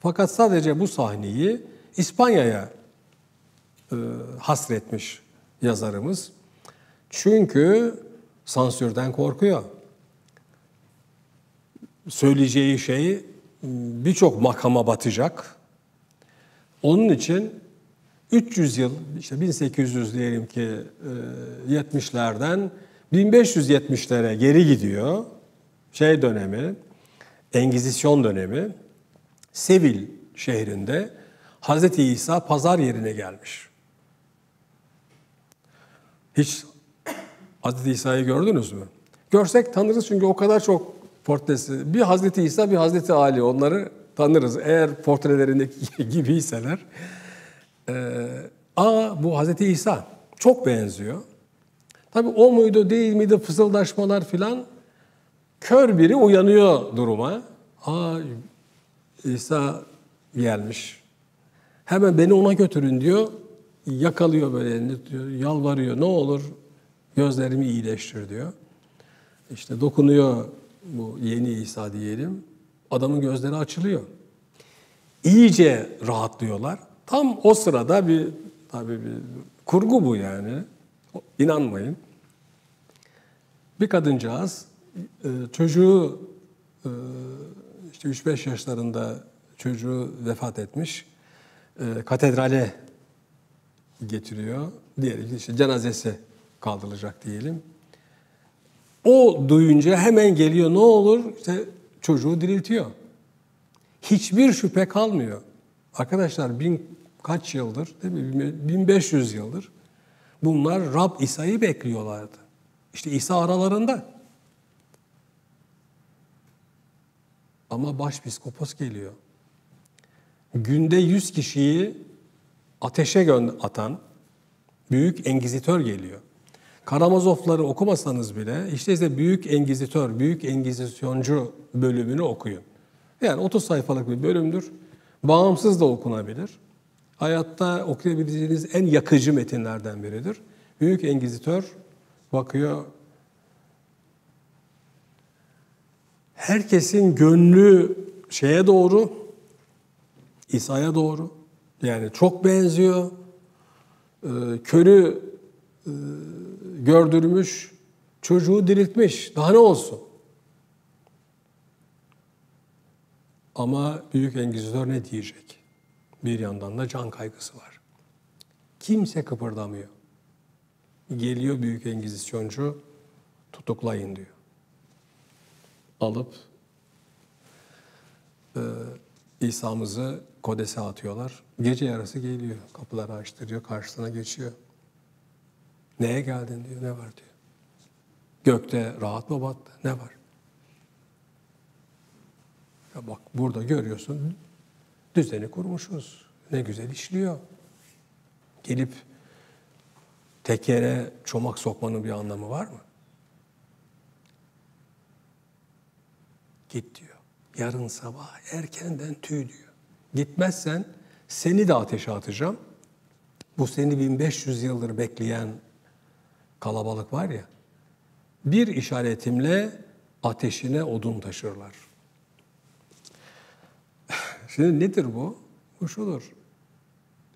Fakat sadece bu sahneyi İspanya'ya e, hasretmiş yazarımız. Çünkü sansürden korkuyor. Söyleyeceği şey birçok makama batacak. Onun için 300 yıl, işte 1800 diyelim ki 70'lerden e, 1570'lere geri gidiyor. Şey dönemi, Engizisyon dönemi. Sevil şehrinde Hz. İsa pazar yerine gelmiş. Hiç Hz. İsa'yı gördünüz mü? Görsek tanırız çünkü o kadar çok portresi. Bir Hz. İsa, bir Hz. Ali onları tanırız. Eğer portrelerindeki [laughs] gibiyseler. Ee, aa bu Hz. İsa. Çok benziyor. Tabii o muydu değil miydi fısıldaşmalar filan. Kör biri uyanıyor duruma. Aa İsa gelmiş. Hemen beni ona götürün diyor. yakalıyor böyle elini tutuyor, yalvarıyor. Ne olur gözlerimi iyileştir diyor. İşte dokunuyor bu yeni İsa diyelim. Adamın gözleri açılıyor. İyice rahatlıyorlar. Tam o sırada bir tabii bir kurgu bu yani. İnanmayın. Bir kadıncağız e, çocuğu e, işte 3-5 yaşlarında çocuğu vefat etmiş. E, katedrale getiriyor. Diğeri işte cenazesi kaldırılacak diyelim. O duyunca hemen geliyor ne olur işte çocuğu diriltiyor. Hiçbir şüphe kalmıyor. Arkadaşlar bin kaç yıldır değil mi? 1500 yıldır bunlar Rab İsa'yı bekliyorlardı. İşte İsa aralarında. Ama başpiskopos geliyor. Günde 100 kişiyi ateşe atan büyük engizitör geliyor. Karamazofları okumasanız bile işte ise büyük engizitör, büyük engizisyoncu bölümünü okuyun. Yani 30 sayfalık bir bölümdür. Bağımsız da okunabilir. Hayatta okuyabileceğiniz en yakıcı metinlerden biridir. Büyük engizitör bakıyor. Herkesin gönlü şeye doğru, İsa'ya doğru. Yani çok benziyor. Ee, körü e, gördürmüş, çocuğu diriltmiş. Daha ne olsun? Ama büyük engizitör ne diyecek? Bir yandan da can kaygısı var. Kimse kıpırdamıyor. Geliyor büyük engizisyoncu, tutuklayın diyor. Alıp e, İsa'mızı kodese atıyorlar. Gece yarısı geliyor, kapıları açtırıyor, karşısına geçiyor. Neye geldin diyor, ne var diyor. Gökte rahat mı battı, ne var? Ya bak burada görüyorsun, düzeni kurmuşuz. Ne güzel işliyor. Gelip tekere çomak sokmanın bir anlamı var mı? Git diyor. Yarın sabah erkenden tüy diyor. Gitmezsen seni de ateşe atacağım. Bu seni 1500 yıldır bekleyen kalabalık var ya. Bir işaretimle ateşine odun taşırlar. [laughs] Şimdi nedir bu? Bu şudur.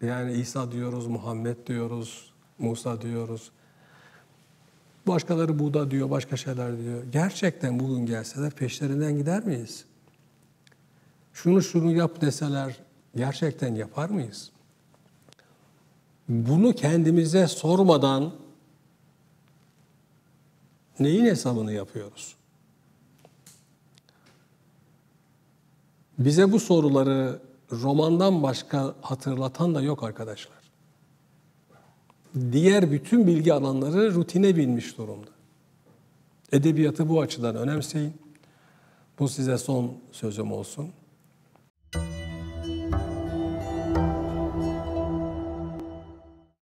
Yani İsa diyoruz, Muhammed diyoruz, Musa diyoruz. Başkaları Buda diyor, başka şeyler diyor. Gerçekten bugün gelseler peşlerinden gider miyiz? Şunu şunu yap deseler gerçekten yapar mıyız? Bunu kendimize sormadan neyin hesabını yapıyoruz? Bize bu soruları romandan başka hatırlatan da yok arkadaşlar. Diğer bütün bilgi alanları rutine binmiş durumda. Edebiyatı bu açıdan önemseyin. Bu size son sözüm olsun.